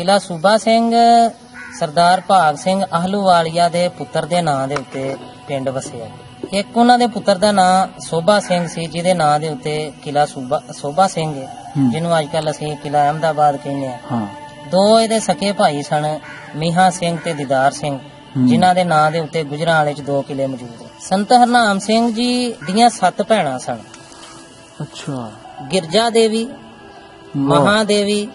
ਕਿਲਾ ਸੂਬਾ ਸਿੰਘ ਸਰਦਾਰ ਭਾਗ ਸਿੰਘ ਆਹਲੂਵਾਲੀਆ ਦੇ ਪੁੱਤਰ ਦੇ ਨਾਂ ਦੇ ਉੱਤੇ ਪਿੰਡ ਵਸਿਆ ਇੱਕ ਉਹਨਾਂ ਦੇ ਪੁੱਤਰ ਦਾ ਨਾਂ ਸੋਭਾ ਸਿੰਘ ਸੀ ਜਿਹਦੇ ਨਾਂ ਦੇ ਉੱਤੇ ਕਿਲਾ ਸੂਬਾ ਸੋਭਾ ਸਿੰਘ ਹੈ। ਜਿਹਨੂੰ ਅੱਜ ਕੱਲ ਅਸੀਂ ਕਿਲਾ ਅਹਿਮਦਾਬਾਦ ਕਹਿੰਦੇ ਆ ਹਾਂ ਦੋ ਇਹਦੇ ਸਕੇ ਭਾਈ ਸਨ ਮੀਹਾ ਸਿੰਘ ਤੇ ਦੀਦਾਰ ਸਿੰਘ। ਜਿਨ੍ਹਾਂ ਦੇ ਨਾਂ ਦੇ ਉੱਤੇ ਗੁਜਰਾਂ ਵਾਲੇ ਚ ਦੋ ਕਿਲੇ ਮੌਜੂਦ ਸੰਤ ਹਰਨਾਮ ਸਿੰਘ ਜੀ ਦੀਆਂ ਸੱਤ ਭੈਣਾਂ ਸਨ ਅੱਛਾ ਗਿਰਜਾ ਦੇਵੀ। ਮਹਾਦੇਵੀ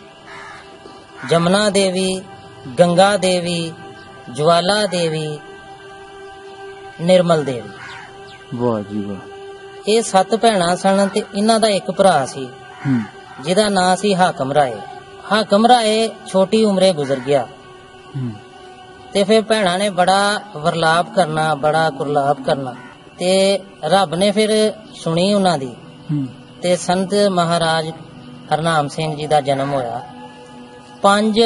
ਜਮਨਾ ਦੇਵੀ ਗੰਗਾ ਦੇਵੀ ਜਵਾਲਾ ਦੇਵੀ ਨਿਰਮਲ ਦੇਵੀ। ਵਾਹ ਜੀ ਵਾਹ। ਇਹ ਸੱਤ ਭੈਣਾਂ ਸਨ ਤੇ ਇਹਨਾਂ ਦਾ ਇੱਕ ਭਰਾ ਸੀ ਜਿਹਦਾ ਨਾਂ ਸੀ ਹਾਕਮ ਰਾਏ। ਹਾਕਮ ਰਾਏ ਛੋਟੀ ਉਮਰੇ ਗੁਜ਼ਰ ਗਿਆ। ਤੇ ਫਿਰ ਭੈਣਾਂ ਨੇ ਬੜਾ ਵਰਲਾਪ ਕਰਨਾ ਬੜਾ ਕੁਰਲਾਪ ਕਰਨਾ ਤੇ ਰੱਬ ਨੇ ਫਿਰ ਸੁਣੀ ਉਹਨਾਂ ਦੀ ਤੇ ਸੰਤ ਮਹਾਰਾਜ ਹਰਨਾਮ ਸਿੰਘ ਜੀ ਦਾ ਜਨਮ ਹੋਇਆ। 5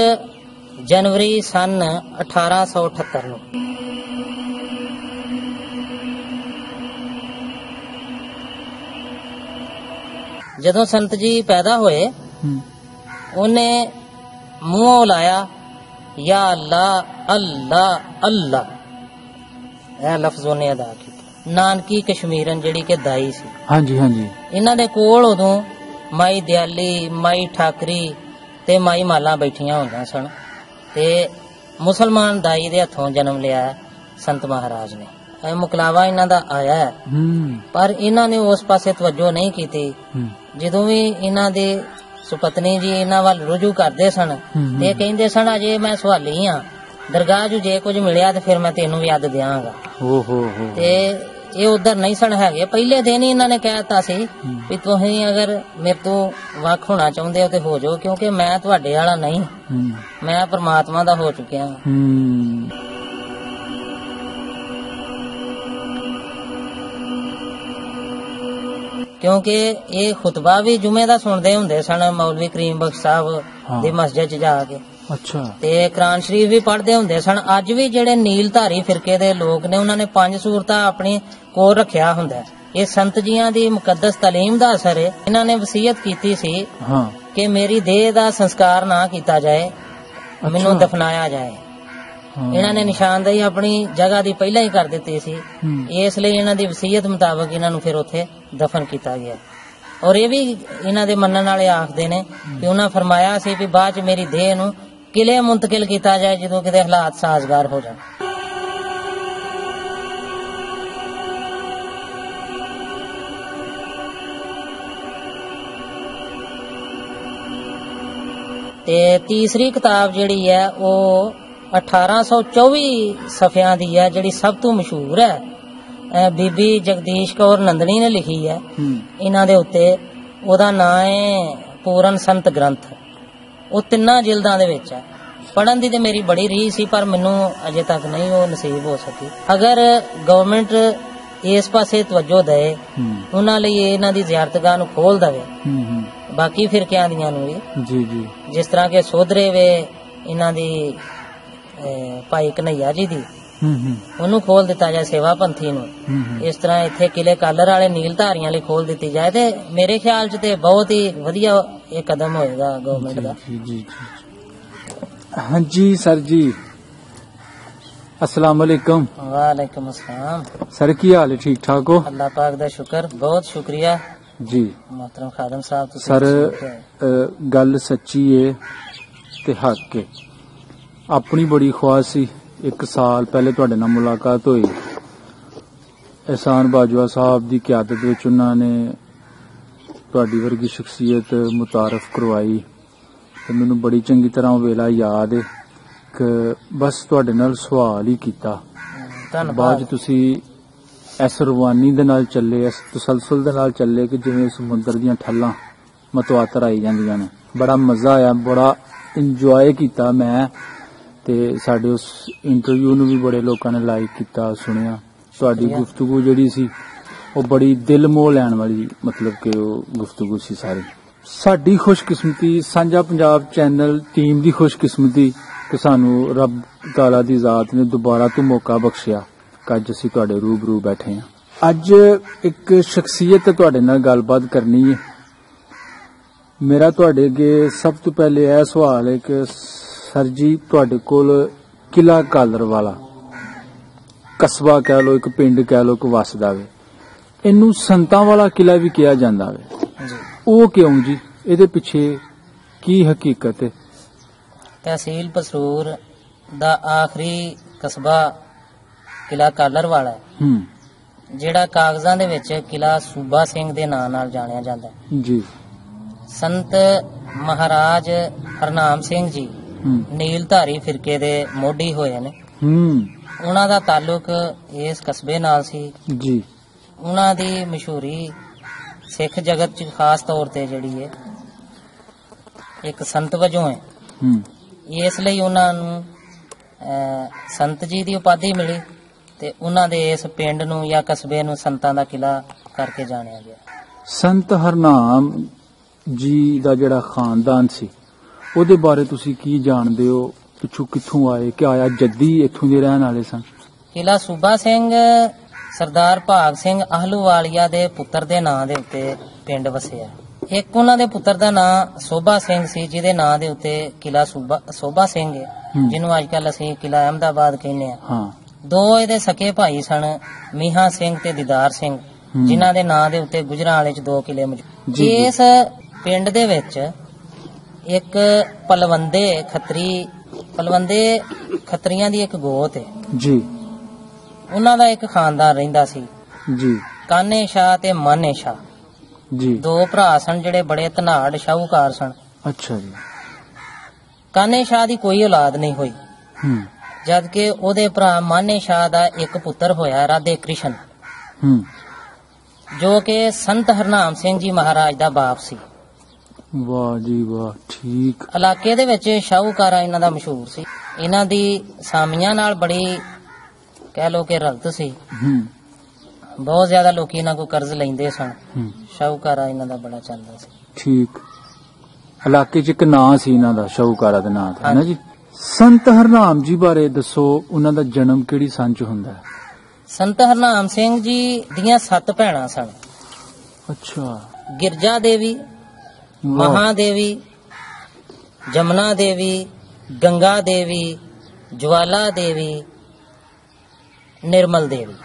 ਜਨਵਰੀ ਸਨ 1878 ਨੂੰ। ਜਦੋਂ ਸੰਤ ਜੀ ਪੈਦਾ ਹੋਏ ਉਹਨੇ ਮੂੰਹੋਂ ਲਾਇਆ ਯਾ ਅੱਲਾ ਅੱਲਾ ਅੱਲਾ। ਇਹ ਲਫ਼ਜ਼ ਉਹਨੇ ਅਦਾ ਕੀਤਾ। ਨਾਨਕੀ ਕਸ਼ਮੀਰਨ ਜਿਹੜੀ ਕਿ ਦਾਈ ਸੀ। ਹਾਂਜੀ ਹਾਂਜੀ। ਇਹਨਾਂ ਦੇ ਕੋਲ ਉਦੋਂ ਮਾਈ ਦਿਆਲੀ ਮਾਈ ਠਾਕਰੀ ਤੇ ਮਾਈ ਮਾਲਾ ਬੈਠੀਆਂ ਹੁੰਦੀਆਂ ਸਨ ਤੇ ਮੁਸਲਮਾਨ ਦਾਈ ਦੇ ਹੱਥੋਂ ਜਨਮ ਲਿਆ ਸੰਤ ਮਹਾਰਾਜ ਨੇ। ਇਹ ਮੁਕਲਾਵਾ ਇਹਨਾਂ ਦਾ ਆਇਆ ਹੈ। ਪਰ ਇਹਨਾਂ ਨੇ ਉਸ ਪਾਸੇ ਤਵੱਜੋ ਨਹੀਂ ਕੀਤੀ। ਜਦੋਂ ਵੀ ਇਹਨਾਂ ਦੇ ਸੁਪਤਨੀ ਜੀ ਇਹਨਾਂ ਵੱਲ ਰੁਜੂ ਕਰਦੇ ਸਨ। ਤੇ ਕਹਿੰਦੇ ਸਨ ਅਜੇ ਮੈਂ ਸਵਾਲੀ ਆ। ਦਰਗਾਹ 'ਚ ਜੇ ਕੁਝ ਮਿਲਿਆ ਤੇ ਫਿਰ ਮੈਂ ਤੈਨੂੰ ਵੀ ਅੱਦ ਦਿਆਂਗਾ। ਓ ਹੋ ਹੋ। ਤੇ ਇਹ ਉਧਰ ਨਹੀਂ ਸਨ ਹੈਗੇ। ਪਹਿਲੇ ਦਿਨ ਹੀ ਇਹਨਾਂ ਨੇ ਕਹਿਤਾ ਸੀ ਹੂੰ। ਵੀ ਤੁਸੀਂ ਅਗਰ ਮੇਰੇ ਤੋਂ ਵੱਖ ਹੋਣਾ ਚਾਹੁੰਦੇ ਹੋ ਤੇ ਹੋ ਜਾਓ ਕਿਉਂਕਿ ਮੈਂ ਤੁਹਾਡੇ ਵਾਲਾ ਨਹੀਂ। ਮੈਂ ਪ੍ਰਮਾਤਮਾ ਦਾ ਹੋ ਚੁੱਕਿਆ। ਹਾਂ। ਕਿਉਂਕਿ ਇਹ ਖੁਤਬਾ ਵੀ ਜੁਮੇ ਦਾ ਸੁਣਦੇ ਹੁੰਦੇ ਸਨ ਮੌਲਵੀ ਕਰੀਮ ਬਖਸ਼। ਸਾਹਿਬ ਦੀ ਮਸਜਿਦ 'ਚ ਜਾ ਕੇ। ਅੱਛਾ ਤੇ ਕੁਰਾਨ ਸ਼ਰੀਫ ਵੀ ਪੜ੍ਹਦੇ ਹੁੰਦੇ ਸਨ ਅੱਜ ਵੀ ਜਿਹੜੇ ਨੀਲਧਾਰੀ ਫਿਰਕੇ ਦੇ ਲੋਕ ਨੇ ਉਹਨਾਂ ਨੇ ਪੰਜ ਸੂਰਤਾਂ ਆਪਣੀ ਕੋਲ ਰੱਖਿਆ ਹੁੰਦਾ। ਇਹ ਸੰਤ ਜੀਆਂ ਦੀ ਮੁਕੱਦਸ ਤਾਲੀਮ ਦਾ ਅਸਰ ਹੈ ਇਹਨਾਂ ਨੇ ਵਸੀਅਤ ਕੀਤੀ ਸੀ ਹਾਂ ਕਿ ਮੇਰੀ ਦੇਹ ਦਾ ਸੰਸਕਾਰ ਨਾ ਕੀਤਾ ਜਾਏ ਮੈਨੂੰ। ਦਫਨਾਇਆ ਜਾਏ। ਇਹਨਾਂ ਨੇ ਨਿਸ਼ਾਨਦੇਹੀ ਆਪਣੀ ਜਗ੍ਹਾ ਦੀ ਪਹਿਲਾਂ ਹੀ ਕਰ ਦਿੱਤੀ ਸੀ। ਇਸ ਲਈ ਇਹਨਾਂ ਦੀ ਵਸੀਅਤ ਮੁਤਾਬਕ ਇਹਨਾਂ ਨੂੰ ਫਿਰ ਉੱਥੇ ਦਫਨ ਕੀਤਾ ਗਿਆ ਔਰ ਇਹ ਵੀ ਇਹਨਾਂ ਦੇ ਮੰਨਣ ਵਾਲੇ ਆਖਦੇ ਨੇ ਕਿ ਉਹਨਾਂ ਫਰਮਾਇਆ ਸੀ ਕਿ ਬਾਅਦ ਚ ਮੇਰੀ ਦੇਹ ਨੂੰ ਕਿਲੇ ਮੁੰਤਕਿਲ ਕੀਤਾ ਜਾਏ ਜਦੋਂ ਕਿਤੇ ਹਾਲਾਤ ਸਾਜ਼ਗਾਰ ਹੋ ਜਾਣ। ਤੇ ਤੀਸਰੀ ਕਿਤਾਬ ਜਿਹੜੀ ਹੈ ਉਹ 1824 ਸਫ਼ਿਆਂ ਦੀ ਹੈ ਜਿਹੜੀ ਸਭ ਤੋਂ ਮਸ਼ਹੂਰ ਹੈ। ਬੀਬੀ ਜਗਦੀਸ਼ ਕੌਰ ਨੰਦਣੀ ਨੇ ਲਿਖੀ ਹੂੰ। ਇਹਨਾਂ ਦੇ ਉੱਤੇ ਉਹਦਾ ਨਾਂ ਹੈ ਪੂਰਨ ਸੰਤ ਗ੍ਰੰਥ। ਉਹ ਤਿੰਨਾਂ ਜਿਲਦਾਂ ਦੇ ਵਿੱਚ ਹੈ। ਪੜਨ ਦੀ ਤੇ ਮੇਰੀ ਬੜੀ ਰੀਝ ਸੀ ਪਰ ਮੈਨੂੰ ਅਜੇ ਤੱਕ ਨਹੀਂ ਉਹ ਨਸੀਬ ਹੋ ਸਕੀ। ਅਗਰ ਗਵਰਨਮੈਂਟ ਇਸ ਪਾਸੇ ਤਵੱਜੋ ਦੇ ਉਹਨਾਂ ਲਈ ਇਹ ਇਹਨਾਂ ਦੀ ਜ਼ਿਆਰਤਗਾਹ ਨੂੰ ਖੋਲ ਦਵੇ। ਬਾਕੀ ਫਿਰਕਿਆਂ ਦੀਆਂ ਨੂੰ ਵੀ। ਜੀ ਜੀ। ਜਿਸ ਤਰ੍ਹਾਂ ਕਿ ਸੋਧਰੇ ਵੇ ਇਹਨਾਂ ਦੀ ਭਾਈ ਕਨਈਆ ਜੀ ਦੀ ਹੂੰ ਹੂੰ। ਉਹਨੂੰ ਖੋਲ ਦਿੱਤਾ ਜਾਏ ਸੇਵਾ ਪੰਥੀ ਨੂੰ। ਇਸ ਤਰ੍ਹਾਂ ਇੱਥੇ ਕਿਲੇ ਕਾਲਰ ਵਾਲੇ ਨੀਲ ਧਾਰੀਆਂ ਲਈ ਖੋਲ ਦਿੱਤੀ ਜਾਏ ਤੇ ਮੇਰੇ ਖਿਆਲ 'ਚ ਤੇ ਬਹੁਤ ਹੀ ਵਧੀਆ ਇਹ ਕਦਮ ਹੋਏਗਾ ਗਵਰਨਮੈਂਟ ਦਾ। ਜੀ ਜੀ ਹਾਂਜੀ ਸਰ ਜੀ। ਅਸਲਾਮ ਵਾਲੇਕਮ ਵਾਲੇਕਮ ਅਸਲਾਮ। ਸਰ ਕੀ ਹਾਲ ਹੈ? ਠੀਕ ਠਾਕ ਹੋ? ਅੱਲਾਹ ਪਾਕ ਦਾ ਸ਼ੁਕਰ ਬਹੁਤ ਸ਼ੁਕਰੀਆ। ਜੀ। ਮੁਹਤਰਮ ਖਾਦਮ ਸਾਹਿਬ ਤੁਸੀਂ ਸਰ ਗੱਲ ਸੱਚੀ ਏ ਤੇ ਹੱਕ ਏ। ਆਪਣੀ ਬੜੀ ਖੁਆਇਸ਼ ਸੀ ਇੱਕ ਸਾਲ ਪਹਿਲੇ ਤੁਹਾਡੇ ਨਾਲ ਮੁਲਾਕਾਤ ਹੋਈ। ehsan ਬਾਜਵਾ ਸਾਹਿਬ ਦੀ ਕਿਆਦਤ ਵਿੱਚ ਉਹਨਾਂ ਨੇ ਤੁਹਾਡੀ ਵਰਗੀ ਸ਼ਖਸੀਅਤ ਮੁਤਾਰਫ ਕਰਵਾਈ ਤੇ ਮੈਨੂੰ ਬੜੀ ਚੰਗੀ ਤਰ੍ਹਾਂ ਉਹ ਵੇਲਾ ਯਾਦ ਏ ਕਿ ਬਸ ਤੁਹਾਡੇ ਨਾਲ ਸਵਾਲ ਹੀ ਕੀਤਾ। ਧੰਨਵਾਦ। ਤੁਸੀਂ ਇਸ ਰਵਾਨੀ ਦੇ ਨਾਲ ਚੱਲੇ ਇਸ ਤਸਲਸਲ ਦੇ ਨਾਲ ਚੱਲੇ ਕਿ ਜਿਵੇਂ ਸਮੁੰਦਰ ਦੀਆਂ ਠੱਲਾਂ ਮਤਵਾਤਰ ਆਈ ਜਾਂਦੀਆਂ ਨੇ। ਬੜਾ ਮਜ਼ਾ ਆਇਆ ਬੜਾ ਇੰਜੋਏ ਕੀਤਾ ਮੈਂ ਤੇ ਸਾਡੇ ਉਸ ਇੰਟਰਵਿਊ ਨੂੰ ਵੀ ਬੜੇ ਲੋਕਾਂ ਨੇ ਲਾਈਕ ਕੀਤਾ ਸੁਣਿਆ। ਤੁਹਾਡੀ। ਗੁਫ਼ਤਗੂ ਜਿਹੜੀ ਸੀ ਉਹ ਬੜੀ ਦਿਲ ਮੋਹ ਲੈਣ ਵਾਲੀ, ਮਤਲਬ ਕਿ ਉਹ ਗੁਫ਼ਤਗੂ ਸੀ ਸਾਰੀ। ਸਾਡੀ ਖੁਸ਼ਕਿਸਮਤੀ, ਸਾਂਝਾ ਪੰਜਾਬ ਚੈਨਲ ਟੀਮ ਦੀ ਖੁਸ਼ਕਿਸਮਤੀ ਕਿ ਸਾਨੂੰ ਰੱਬ ਤਾਲਾ ਦੀ ਜ਼ਾਤ ਨੇ ਦੁਬਾਰਾ ਤੋਂ ਮੌਕਾ ਬਖਸ਼ਿਆ ਕਿ ਅੱਜ ਅਸੀਂ ਤੁਹਾਡੇ ਰੂਬਰੂ ਬੈਠੇ ਹਾਂ। ਅੱਜ ਇੱਕ ਸ਼ਖਸੀਅਤ ਤੁਹਾਡੇ ਨਾਲ ਗੱਲਬਾਤ ਕਰਨੀ ਹੈ। ਮੇਰਾ ਤੁਹਾਡੇ ਅੱਗੇ ਸਭ ਤੋਂ ਪਹਿਲੇ ਇਹ ਸਵਾਲ ਹੈ ਕਿ ਸਰ ਜੀ, ਤੁਹਾਡੇ ਕੋਲ ਕਿਲਾ ਕਾਲਰ ਵਾਲਾ ਕਸਬਾ ਕਹਿ ਲੋ ਇੱਕ ਪਿੰਡ ਕਹਿ ਲੋ ਇੱਕ ਵਸਦਾ ਵੇ। ਇਹਨੂੰ ਸੰਤਾਂ ਵਾਲਾ ਕਿਲਾ ਵੀ ਕਿਹਾ ਜਾਂਦਾ ਵੇ ਜੀ। ਉਹ ਕਿਉਂ ਜੀ? ਇਹਦੇ ਪਿੱਛੇ ਕੀ ਹਕੀਕਤ ਹੈ? ਤਹਿਸੀਲ ਪਸਰੂਰ ਦਾ ਆਖਰੀ ਕਸਬਾ ਕਿਲਾ ਕਾਲਰ ਵਾਲਾ ਹੈ। ਹੂੰ। ਜਿਹੜਾ ਕਾਗਜ਼ਾਂ ਦੇ ਵਿੱਚ ਕਿਲਾ ਸੂਬਾ ਸਿੰਘ ਦੇ ਨਾਂ ਨਾਲ ਜਾਣਿਆ ਜਾਂਦਾ ਹੈ। ਜੀ। ਸੰਤ ਮਹਾਰਾਜ ਹਰਨਾਮ ਸਿੰਘ ਜੀ ਹੂੰ। ਨੀਲਧਾਰੀ ਫਿਰਕੇ ਦੇ ਮੋਢੀ ਹੋਏ ਨੇ। ਹੂੰ। ਉਹਨਾਂ ਦਾ ਤਾਲੁਕ ਇਸ ਕਸਬੇ ਨਾਲ ਸੀ। ਜੀ। ਉਹਨਾਂ ਦੀ ਮਸ਼ਹੂਰੀ ਸਿੱਖ ਜਗਤ 'ਚ ਖਾਸ ਤੌਰ ਤੇ ਜਿਹੜੀ ਹੈ ਇੱਕ ਸੰਤ ਵਜੋਂ ਹੈ। ਹੂੰ। ਇਸ ਲਈ ਉਹਨਾਂ ਨੂੰ ਸੰਤ ਜੀ ਦੀ ਉਪਾਧੀ ਮਿਲੀ ਤੇ ਉਹਨਾਂ ਦੇ ਇਸ ਪਿੰਡ ਨੂੰ ਜਾਂ ਕਸਬੇ ਨੂੰ ਸੰਤਾਂ ਦਾ ਕਿਲਾ ਕਰਕੇ ਜਾਣਿਆ ਗਿਆ। ਸੰਤ ਹਰਨਾਮ ਜੀ ਦਾ ਜਿਹੜਾ ਖਾਨਦਾਨ ਸੀ ਉਹਦੇ ਬਾਰੇ ਤੁਸੀਂ ਕੀ ਜਾਣਦੇ ਹੋ? ਪਿੱਛੋਂ ਕਿੱਥੋਂ ਆਏ? ਕਿ ਆਇਆ? ਜੱਦੀ ਇੱਥੋਂ ਦੇ ਰਹਿਣ ਵਾਲੇ ਸਨ? ਕਿਲਾ ਸੂਬਾ ਸਿੰਘ ਸਰਦਾਰ ਭਾਗ ਸਿੰਘ ਆਹਲੂਵਾਲੀਆ ਦੇ ਪੁੱਤਰ ਦੇ ਨਾਂ ਦੇ ਉੱਤੇ ਪਿੰਡ ਵਸਿਆ ਇੱਕ ਉਹਨਾਂ ਦੇ ਪੁੱਤਰ ਦਾ ਨਾਂ ਸੋਭਾ ਸਿੰਘ ਸੀ ਜਿਹਦੇ ਨਾਂ ਦੇ ਉੱਤੇ ਕਿਲਾ ਸੋਭਾ ਸਿੰਘ। ਜਿਹਨੂੰ ਅੱਜ ਕੱਲ ਅਸੀਂ ਕਿਲਾ ਅਹਿਮਦਾਬਾਦ ਕਹਿੰਦੇ ਆ ਹਾਂ ਦੋ ਇਹਦੇ ਸਕੇ ਭਾਈ ਸਨ ਮੀਹਾਂ ਸਿੰਘ ਤੇ ਦੀਦਾਰ ਸਿੰਘ। ਜਿਨ੍ਹਾਂ ਦੇ ਨਾਂ ਦੇ ਉੱਤੇ ਗੁਜਰਾਂ ਵਾਲੇ ਚ ਦੋ ਕਿਲੇ ਮੌਜੂਦ। ਇਸ ਪਿੰਡ ਦੇ ਵਿੱਚ ਇੱਕ ਪਲਵੰਦੇ ਖੱਤਰੀ ਪਲਵੰਦੇ ਖੱਤਰੀਆਂ ਦੀ ਇੱਕ ਗੋਤ ਹੈ ਜੀ ਉਹਨਾਂ ਦਾ ਇੱਕ ਖਾਨਦਾਨ ਰਹਿੰਦਾ ਸੀ। ਜੀ। ਕਾਨੇ ਸ਼ਾਹ ਤੇ ਮਾਨੇ ਸ਼ਾਹ। ਜੀ। ਦੋ ਭਰਾ ਸਨ ਜਿਹੜੇ ਬੜੇ ਧਨਾੜ ਸ਼ਾਹੂਕਾਰ ਸਨ। ਅੱਛਾ ਜੀ। ਕਾਨੇ ਸ਼ਾਹ ਦੀ ਕੋਈ ਔਲਾਦ ਨਹੀਂ ਹੋਈ। ਹੂੰ। ਜਦ ਕਿ ਉਹਦੇ ਭਰਾ ਮਾਨੇ ਸ਼ਾਹ ਦਾ ਇੱਕ ਪੁੱਤਰ ਹੋਇਆ ਰਾਧੇ ਕ੍ਰਿਸ਼ਨ। ਹੂੰ। ਜੋ ਕਿ ਸੰਤ ਹਰਨਾਮ ਸਿੰਘ ਜੀ ਮਹਾਰਾਜ ਦਾ ਬਾਪ ਸੀ। ਵਾਹ ਜੀ ਵਾਹ ਠੀਕ। ਇਲਾਕੇ ਦੇ ਵਿੱਚ ਸ਼ਾਹੂਕਾਰਾ ਇਹਨਾਂ ਦਾ ਮਸ਼ਹੂਰ ਸੀ। ਇਹਨਾਂ ਦੀ ਸਾਮੀਆਂ ਨਾਲ ਬੜੀ ਕਹਿ ਲੋ ਕਿ ਰਲਤ ਸੀ। ਹੂੰ। ਬਹੁਤ ਜ਼ਿਆਦਾ ਲੋਕੀ ਇਹਨਾਂ ਕੋਲ ਕਰਜ਼ ਲੈਂਦੇ ਸਨ। ਹੂੰ। ਸ਼ਾਹੂਕਾਰਾ ਇਹਨਾਂ ਦਾ ਬੜਾ ਚੱਲਦਾ ਸੀ। ਠੀਕ। ਇਲਾਕੇ 'ਚ ਇੱਕ ਨਾਂ ਸੀ ਇਹਨਾਂ ਦਾ ਸ਼ਾਹੂਕਾਰਾ ਦੇ ਨਾਂ ਤੇ। ਹੈ ਨਾ ਜੀ ਸੰਤ ਹਰਨਾਮ ਜੀ ਬਾਰੇ ਦੱਸੋ ਉਹਨਾਂ ਦਾ ਜਨਮ ਕਿਹੜੀ ਸੰਨ 'ਚ ਹੁੰਦਾ ਹੈ? ਸੰਤ ਹਰਨਾਮ ਸਿੰਘ ਜੀ ਦੀਆਂ ਸੱਤ ਭੈਣਾਂ ਸਨ। ਅੱਛਾ। ਗਿਰਜਾ ਦੇਵੀ ਮਹਾਦੇਵੀ ਜਮਨਾ ਦੇਵੀ ਗੰਗਾ ਦੇਵੀ ਜਵਾਲਾ ਦੇਵੀ ਨਿਰਮਲ ਦੇਵੀ।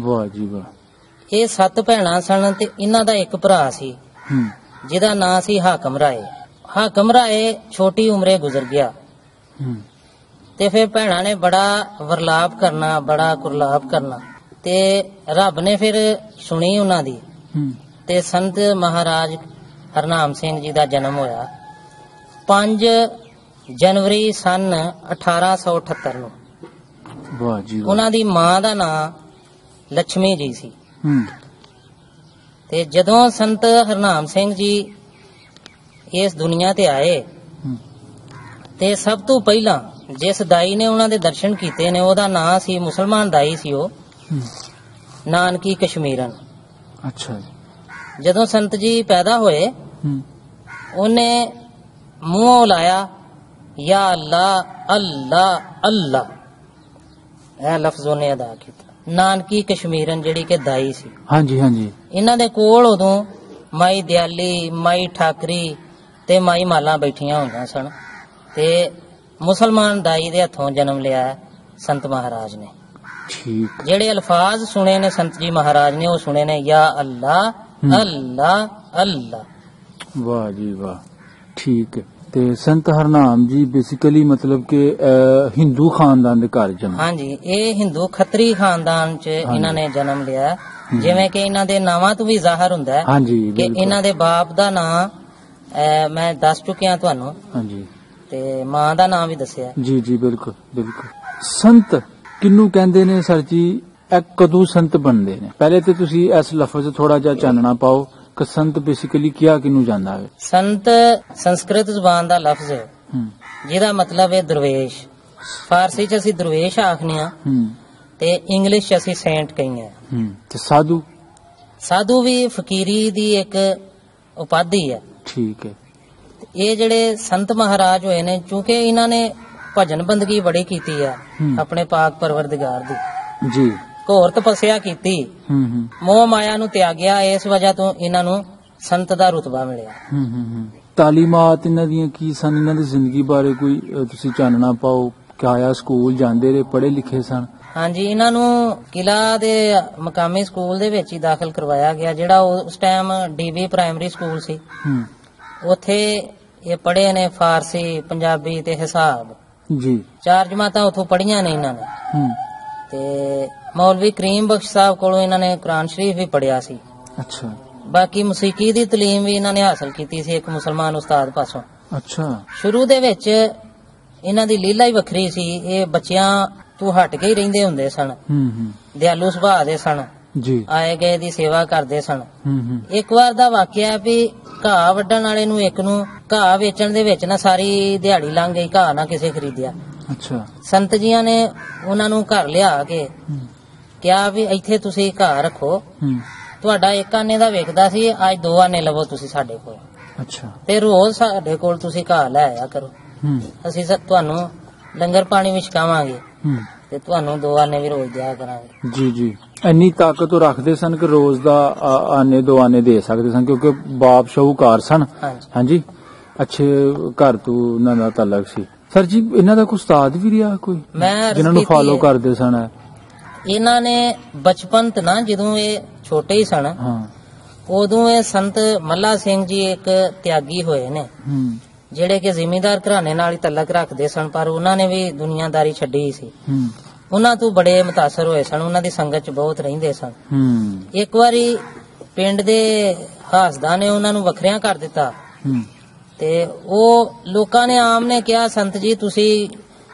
ਵਾਹ ਜੀ ਵਾਹ। ਇਹ ਸੱਤ ਭੈਣਾਂ ਸਨ ਤੇ ਇਹਨਾਂ ਦਾ ਇੱਕ ਭਰਾ ਸੀ ਜਿਹਦਾ ਨਾਂ ਸੀ ਹਾਕਮ ਰਾਏ। ਹਾਕਮ ਰਾਏ ਛੋਟੀ ਉਮਰੇ ਗੁਜ਼ਰ ਗਿਆ। ਤੇ ਫਿਰ ਭੈਣਾਂ ਨੇ ਬੜਾ ਵਰਲਾਪ ਕਰਨਾ ਬੜਾ ਕੁਰਲਾਪ ਕਰਨਾ। ਤੇ ਰੱਬ ਨੇ ਫਿਰ ਸੁਣੀ ਉਹਨਾਂ ਦੀ। ਤੇ ਸੰਤ ਮਹਾਰਾਜ ਹਰਨਾਮ ਸਿੰਘ ਜੀ ਦਾ ਜਨਮ ਹੋਇਆ। 5 ਜਨਵਰੀ ਸਨ 1878 ਨੂੰ। ਵਾਹ ਜੀ ਵਾਹ। ਉਹਨਾਂ ਦੀ ਮਾਂ ਦਾ ਨਾਂ ਲక్ష్ਮੀ ਜੀ ਸੀ। ਹੂੰ। ਤੇ ਜਦੋਂ ਸੰਤ ਹਰਨਾਮ ਸਿੰਘ ਜੀ ਇਸ ਦੁਨੀਆ ਤੇ ਆਏ ਤੇ ਸਭ ਤੋਂ ਪਹਿਲਾਂ ਜਿਸ ਦਾਈ ਨੇ ਉਹਨਾਂ ਦੇ ਦਰਸ਼ਨ ਕੀਤੇ ਨੇ ਉਹਦਾ ਨਾਂ ਸੀ ਮੁਸਲਮਾਨ ਦਾਈ ਸੀ ਉਹ ਨਾਨਕੀ ਕਸ਼ਮੀਰਨ। ਅੱਛਾ ਜੀ। ਜਦੋਂ ਸੰਤ ਜੀ ਪੈਦਾ ਹੋਏ ਉਹਨੇ ਮੂੰਹੋਂ ਲਾਇਆ ਯਾ ਅੱਲਾ ਅੱਲਾ ਅੱਲਾ। ਇਹ ਲਫ਼ਜ਼ ਉਹਨੇ ਅਦਾ ਕੀਤਾ। ਨਾਨਕੀ ਕਸ਼ਮੀਰਨ ਜਿਹੜੀ ਕਿ ਦਾਈ ਸੀ। ਹਾਂਜੀ ਹਾਂਜੀ। ਇਹਨਾਂ ਦੇ ਕੋਲ ਉਦੋਂ ਮਾਈ ਦਿਆਲੀ ਮਾਈ ਠਾਕਰੀ ਤੇ ਮਾਈ ਮਾਲਾ ਬੈਠੀਆਂ ਹੁੰਦੀਆਂ ਸਨ ਤੇ ਮੁਸਲਮਾਨ ਦਾਈ ਦੇ ਹੱਥੋਂ ਜਨਮ ਲਿਆ ਸੰਤ ਮਹਾਰਾਜ ਨੇ। ਠੀਕ। ਜਿਹੜੇ ਅਲਫਾਜ਼ ਸੁਣੇ ਨੇ ਸੰਤ ਜੀ ਮਹਾਰਾਜ ਨੇ ਉਹ ਸੁਣੇ ਨੇ ਯਾ ਅੱਲਾ। ਅੱਲਾ ਅੱਲਾ। ਵਾਹ ਜੀ ਵਾਹ। ਠੀਕ ਹੈ। ਤੇ ਸੰਤ ਹਰਨਾਮ ਜੀ ਬੇਸਿਕਲੀ ਮਤਲਬ ਕਿ ਹਿੰਦੂ ਖਾਨਦਾਨ ਦੇ ਘਰ ਜਨਮ। ਹਾਂਜੀ ਇਹ ਹਿੰਦੂ ਖੱਤਰੀ ਖਾਨਦਾਨ ਚ। ਇਹਨਾਂ ਨੇ ਜਨਮ ਲਿਆ। ਜਿਵੇਂ ਕਿ ਇਹਨਾਂ ਦੇ ਨਾਵਾਂ ਤੋਂ ਵੀ ਜ਼ਾਹਰ ਹੁੰਦਾ ਹੈ ਹਾਂਜੀ ਕਿ ਇਹਨਾਂ ਦੇ ਬਾਪ ਦਾ ਨਾਂ ਮੈਂ ਦੱਸ ਚੁੱਕਿਆ ਤੁਹਾਨੂੰ। ਹਾਂਜੀ। ਤੇ ਮਾਂ ਦਾ ਨਾਮ ਵੀ ਦੱਸਿਆ ਜੀ ਜੀ ਬਿਲਕੁਲ ਬਿਲਕੁਲ। ਸੰਤ ਕਿੰਨੂੰ ਕਹਿੰਦੇ ਨੇ ਸਰ ਜੀ? ਇਹ ਕਦੋਂ ਸੰਤ ਬਣਦੇ ਨੇ? ਪਹਿਲੇ ਤੇ ਤੁਸੀਂ ਇਸ ਲਫ਼ਜ਼ ਥੋੜਾ ਜਿਹਾ ਚਾਨਣਾ ਪਾਓ। ਕਿ ਸੰਤ ਬੇਸਿਕਲੀ ਕਿਹਾ ਕਿਨੂੰ ਜਾਂਦਾ ਹੈ? ਸੰਤ ਸੰਸਕ੍ਰਿਤ ਜ਼ੁਬਾਨ ਦਾ ਲਫ਼ਜ਼ ਹੈ। ਜਿਹਦਾ ਮਤਲਬ ਹੈ ਦਰਵੇਸ਼। ਫਾਰਸੀ ਚ ਅਸੀਂ ਦਰਵੇਸ਼ ਆਖਨੇ ਆ ਤੇ ਇੰਗਲਿਸ਼ ਚ ਅਸੀਂ ਸੇਂਟ ਕਹਿੰਦੇ ਆ ਹੂੰ। ਤੇ ਸਾਧੂ? ਸਾਧੂ ਵੀ ਫਕੀਰੀ ਦੀ ਇੱਕ ਉਪਾਧੀ ਹੈ। ਠੀਕ ਹੈ। ਇਹ ਜਿਹੜੇ ਸੰਤ ਮਹਾਰਾਜ ਹੋਏ ਨੇ ਕਿਉਂਕਿ ਇਹਨਾਂ ਨੇ ਭਜਨ ਬੰਦਗੀ ਬੜੀ ਕੀਤੀ ਆ ਹੂੰ। ਆਪਣੇ ਪਾਕ ਪਰਵਰਦਗਾਰ ਦੀ। ਜੀ। ਘੋਰ ਤਪੱਸਿਆ ਕੀਤੀ। ਹੂੰ ਹੂੰ। ਮੋਹ ਮਾਇਆ ਨੂੰ ਤਿਆਗਿਆ ਇਸ ਵਜ੍ਹਾ ਤੋਂ ਇਹਨਾਂ ਨੂੰ ਸੰਤ ਦਾ ਰੁਤਬਾ ਮਿਲਿਆ। ਹੂੰ ਹੂੰ ਹੂੰ। ਤਾਲੀਮਾਤ ਇਹਨਾਂ ਦੀਆਂ ਕੀ ਸਨ? ਇਹਨਾਂ ਦੀ ਜ਼ਿੰਦਗੀ ਬਾਰੇ ਕੋਈ ਤੁਸੀਂ ਚਾਨਣਾ ਪਾਓ? ਕਿ ਆਇਆ? ਸਕੂਲ ਜਾਂਦੇ ਰਹੇ ਪੜ੍ਹੇ ਲਿਖੇ ਸਨ? ਹਾਂਜੀ ਇਹਨਾਂ ਨੂੰ ਕਿਲਾ ਦੇ ਮਕਾਮੀ ਸਕੂਲ ਦੇ ਵਿੱਚ ਹੀ ਦਾਖਲ ਕਰਵਾਇਆ ਗਿਆ ਜਿਹੜਾ ਉਸ ਟਾਈਮ ਡੀਬੀ ਪ੍ਰਾਇਮਰੀ ਸਕੂਲ ਸੀ। ਹੂੰ। ਉੱਥੇ ਇਹ ਪੜ੍ਹੇ ਨੇ ਫਾਰਸੀ ਪੰਜਾਬੀ ਤੇ ਹਿਸਾਬ। ਜੀ। ਚਾਰ ਜਮਾਤਾਂ ਉੱਥੋਂ ਪੜ੍ਹੀਆਂ ਨੇ ਇਹਨਾਂ ਨੇ। ਹੂੰ। ਤੇ ਮੌਲਵੀ ਕਰੀਮ ਬਖਸ਼ ਸਾਹਿਬ ਕੋਲੋਂ ਇਹਨਾਂ ਨੇ ਕੁਰਾਨ ਸ਼ਰੀਫ ਵੀ ਪੜ੍ਹਿਆ ਸੀ। ਅੱਛਾ। ਬਾਕੀ ਮੌਸੀਕੀ ਦੀ ਤਾਲੀਮ ਵੀ ਇਹਨਾਂ ਨੇ ਹਾਸਲ ਕੀਤੀ ਸੀ ਇੱਕ ਮੁਸਲਮਾਨ ਉਸਤਾਦ ਪਾਸੋਂ। ਅੱਛਾ। ਸ਼ੁਰੂ ਦੇ ਵਿੱਚ ਇਹਨਾਂ ਦੀ ਲੀਲਾ ਹੀ ਵੱਖਰੀ ਸੀ ਇਹ ਬੱਚਿਆਂ ਤੋਂ ਹਟ ਕੇ ਹੀ ਰਹਿੰਦੇ ਹੁੰਦੇ ਸਨ। ਹੂੰ ਹੂੰ। ਦਿਆਲੂ ਸੁਭਾਅ ਦੇ ਸਨ। ਜੀ। ਆਏ ਗਏ ਦੀ ਸੇਵਾ ਕਰਦੇ ਸਨ। ਹੂੰ ਹੂੰ। ਇੱਕ ਵਾਰ ਦਾ ਵਾਕਿਆ ਵੀ ਘਾਹ ਵੱਢਣ ਵਾਲੇ ਨੂੰ ਇੱਕ ਨੂੰ ਘਾਹ ਵੇਚਣ ਦੇ ਵਿੱਚ ਨਾ ਸਾਰੀ ਦਿਹਾੜੀ ਲੰਘ ਗਈ ਘਾਹ ਨਾ ਕਿਸੇ ਖਰੀਦਿਆ। ਅੱਛਾ। ਸੰਤ ਜੀਆਂ ਨੇ ਉਹਨਾਂ ਨੂੰ ਘਰ ਲਿਆ ਕੇ ਕਿਹਾ ਵੀ ਇੱਥੇ ਤੁਸੀਂ ਘਾਹ ਰੱਖੋ। ਹੂੰ। ਤੁਹਾਡਾ ਇੱਕ ਆਨੇ ਦਾ ਵਿਕਦਾ ਸੀ ਅੱਜ ਦੋ ਆਨੇ ਲਵੋ ਤੁਸੀਂ ਸਾਡੇ ਕੋਲ। ਅੱਛਾ। ਤੇ ਰੋਜ਼ ਸਾਡੇ ਕੋਲ ਤੁਸੀਂ ਘਾਹ ਲੈ ਆਇਆ ਕਰੋ। ਹੂੰ। ਅਸੀਂ ਸ- ਤੁਹਾਨੂੰ ਲੰਗਰ ਪਾਣੀ ਵੀ ਛਕਾਵਾਂਗੇ ਹੂੰ। ਤੇ ਤੁਹਾਨੂੰ ਦੋ ਆਨੇ ਵੀ ਰੋਜ਼ ਦਿਆ ਕਰਾਂਗੇ। ਜੀ ਜੀ। ਇੰਨੀ ਤਾਕਤ ਉਹ ਰੱਖਦੇ ਸਨ ਕਿ ਰੋਜ਼ ਦਾ ਆ- ਆਨੇ ਦੋ ਆਨੇ ਦੇ ਸਕਦੇ ਸਨ ਕਿਉਂਕਿ ਬਾਪ ਸ਼ਾਹੂਕਾਰ ਸਨ। ਹਾਂਜੀ। ਹਾਂਜੀ? ਅੱਛੇ ਘਰ ਤੋਂ ਉਹਨਾਂ ਦਾ ਤਾਲਕ ਸੀ। ਸਰ ਜੀ ਇਹਨਾਂ ਦਾ ਕੋਈ ਉਸਤਾਦ ਵੀ ਰਿਹਾ ਕੋਈ? ਮੈਂ ਜਿਨ੍ਹਾਂ ਨੂੰ ਕੀਤੀ ਫਾਲੋ ਕਰਦੇ ਸਨ? ਇਹਨਾਂ ਨੇ ਬਚਪਨ ਤੋਂ ਨਾ ਜਦੋਂ ਇਹ ਛੋਟੇ ਹੀ ਸਨ ਹਾਂ ਉਦੋਂ ਇਹ ਸੰਤ ਮੱਲਾ ਸਿੰਘ ਜੀ ਇੱਕ ਤਿਆਗੀ ਹੋਏ ਨੇ ਹੂੰ ਜਿਹੜੇ ਕਿ ਜ਼ਿਮੀਂਦਾਰ ਘਰਾਣੇ ਨਾਲ ਹੀ ਤਲਕ ਰੱਖਦੇ ਸਨ ਪਰ ਉਹਨਾਂ ਨੇ ਵੀ ਦੁਨੀਆਦਾਰੀ ਛੱਡੀ ਸੀ ਹੂੰ ਉਹਨਾਂ ਤੋਂ ਬੜੇ متاثر ਹੋਏ ਸਨ ਉਹਨਾਂ ਦੀ ਸੰਗਤ 'ਚ ਬਹੁਤ ਰਹਿੰਦੇ ਸਨ ਹੂੰ ਇੱਕ ਵਾਰੀ ਪਿੰਡ ਦੇ ਹਾਸਦਾ ਨੇ ਉਹਨਾਂ ਨੂੰ ਵੱਖਰਿਆਂ ਕਰ ਦਿੱਤਾ ਹੂੰ ਤੇ ਉਹ ਲੋਕਾਂ ਨੇ ਆਮ ਨੇ ਕਿਹਾ ਸੰਤ ਜੀ ਤੁਸੀਂ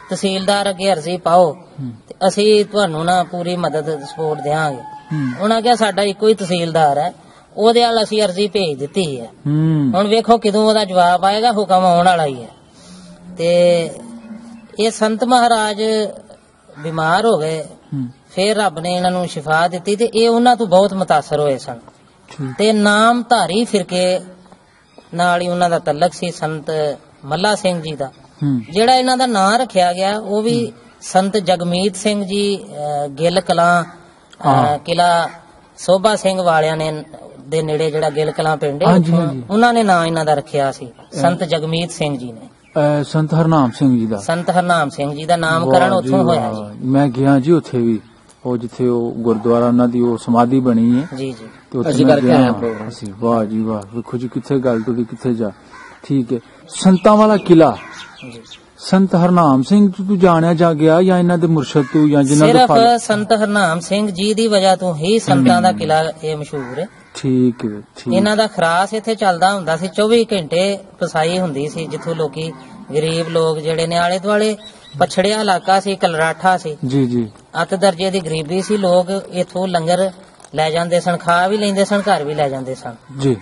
ਤਹਿਸੀਲਦਾਰ ਅੱਗੇ ਅਰਜ਼ੀ ਪਾਓ ਹੂੰ ਤੇ ਅਸੀਂ ਤੁਹਾਨੂੰ ਨਾ ਪੂਰੀ ਮਦਦ ਸਪੋਰਟ ਦੇਵਾਂਗੇ ਹੂੰ ਉਹਨਾਂ ਕਿਹਾ ਸਾਡਾ ਇੱਕੋ ਹੀ ਤਹਿਸੀਲਦਾਰ ਹੈ ਉਹਦੇ ਨਾਲ ਅਸੀਂ ਅਰਜ਼ੀ ਭੇਜ ਦਿੱਤੀ ਹੈ ਹੂੰ ਹੁਣ ਵੇਖੋ ਕਦੋਂ ਉਹਦਾ ਜਵਾਬ ਆਏਗਾ ਹੁਕਮ ਆਉਣ ਵਾਲਾ ਹੀ ਹੈ ਤੇ ਇਹ ਸੰਤ ਮਹਾਰਾਜ ਬਿਮਾਰ ਹੋ ਗਏ ਹੂੰ ਫਿਰ ਰੱਬ ਨੇ ਇਹਨਾਂ ਨੂੰ ਸ਼ਿਫਾ ਦਿੱਤੀ ਤੇ ਇਹ ਉਹਨਾਂ ਤੋਂ ਬਹੁਤ متاثر ਹੋਏ ਸਨ ਠੀਕ ਤੇ ਨਾਮ ਧਾਰੀ ਫਿਰਕੇ ਨਾਲ ਹੀ ਉਹਨਾਂ ਦਾ ਤਲਕ ਸੀ ਸੰਤ ਮੱਲਾ ਸਿੰਘ ਜੀ ਦਾ ਹੂੰ ਜਿਹੜਾ ਇਹਨਾਂ ਦਾ ਨਾਮ ਰੱਖਿਆ ਗਿਆ ਉਹ ਵੀ ਸੰਤ ਜਗਮੀਤ ਸਿੰਘ ਜੀ ਗਿੱਲ ਕਲਾਂ। ਕਿਲਾ ਸੋਭਾ ਸਿੰਘ ਵਾਲਿਆਂ ਨੇ ਦੇ ਨੇੜੇ ਜਿਹੜਾ ਗਿੱਲ ਕਲਾਂ ਪਿੰਡ ਹੈ। ਉਹਨਾਂ ਨੇ ਨਾਂ ਇਹਨਾਂ ਦਾ ਰੱਖਿਆ ਸੀ। ਸੰਤ ਜਗਮੀਤ ਸਿੰਘ ਜੀ ਨੇ। ਸੰਤ ਹਰਨਾਮ ਸਿੰਘ ਜੀ ਦਾ। ਸੰਤ ਹਰਨਾਮ ਸਿੰਘ ਜੀ ਦਾ ਨਾਮਕਰਨ ਜੀ, ਉੱਥੋਂ ਹੋਇਆ ਵਾਹ। ਮੈਂ ਗਿਆ ਜੀ ਉੱਥੇ ਵੀ। ਉਹ ਜਿੱਥੇ ਉਹ ਗੁਰਦੁਆਰਾ ਉਹਨਾਂ ਦੀ ਉਹ ਸਮਾਧੀ ਬਣੀ ਹੈ। ਜੀ ਜੀ। ਤੇ ਉੱਥੇ ਅਸੀਂ ਕਰਕੇ। ਆਏ ਪ੍ਰੋਗਰਾਮ। ਅਸੀਂ ਵਾਹ ਜੀ ਵਾਹ। ਵੇਖੋ ਜੀ ਕਿੱਥੇ ਗੱਲ ਤੁਹਾਡੀ ਕਿੱਥੇ ਜਾ। ਠੀਕ ਹੈ। ਸੰਤਾਂ ਵਾਲਾ ਕਿਲਾ। ਜੀ। ਸੰਤ ਹਰਨਾਮ ਸਿੰਘ ਤੋਂ ਜਾਣਿਆ ਜਾ ਗਿਆ ਜਾਂ ਇਹਨਾਂ ਦੇ ਮੁਰਸ਼ਦ ਤੋਂ ਜਾਂ ਜਿਨ੍ਹਾਂ ਦਾ ਸਿਰਫ ਸੰਤ ਹਰਨਾਮ ਸਿੰਘ ਜੀ ਦੀ ਵਜ੍ਹਾ ਤੋਂ ਹੀ ਸੰਤਾਂ ਦਾ ਕਿਲਾ ਇਹ ਮਸ਼ਹੂਰ ਹੈ। ਠੀਕ ਹੈ ਠੀਕ। ਇਹਨਾਂ ਦਾ ਖਰਾਸ ਇੱਥੇ ਚੱਲਦਾ ਹੁੰਦਾ ਸੀ 24 ਘੰਟੇ ਪਸਾਈ ਹੁੰਦੀ ਸੀ ਜਿੱਥੋਂ ਲੋਕੀ ਗਰੀਬ ਲੋਕ ਜਿਹੜੇ ਨੇ ਆਲੇ ਦੁਆਲੇ ਪਛੜਿਆ ਇਲਾਕਾ ਸੀ ਕਲਰਾਠਾ ਸੀ। ਜੀ ਜੀ। ਅੱਤ ਦਰਜੇ ਦੀ ਗਰੀਬੀ ਸੀ ਲੋਕ ਇੱਥੋਂ ਲੰਗਰ ਲੈ ਜਾਂਦੇ ਸਨ ਖਾ ਵੀ ਲੈਂਦੇ ਸਨ ਘਰ ਵੀ ਲੈ ਜਾਂਦੇ ਸਨ। ਜੀ।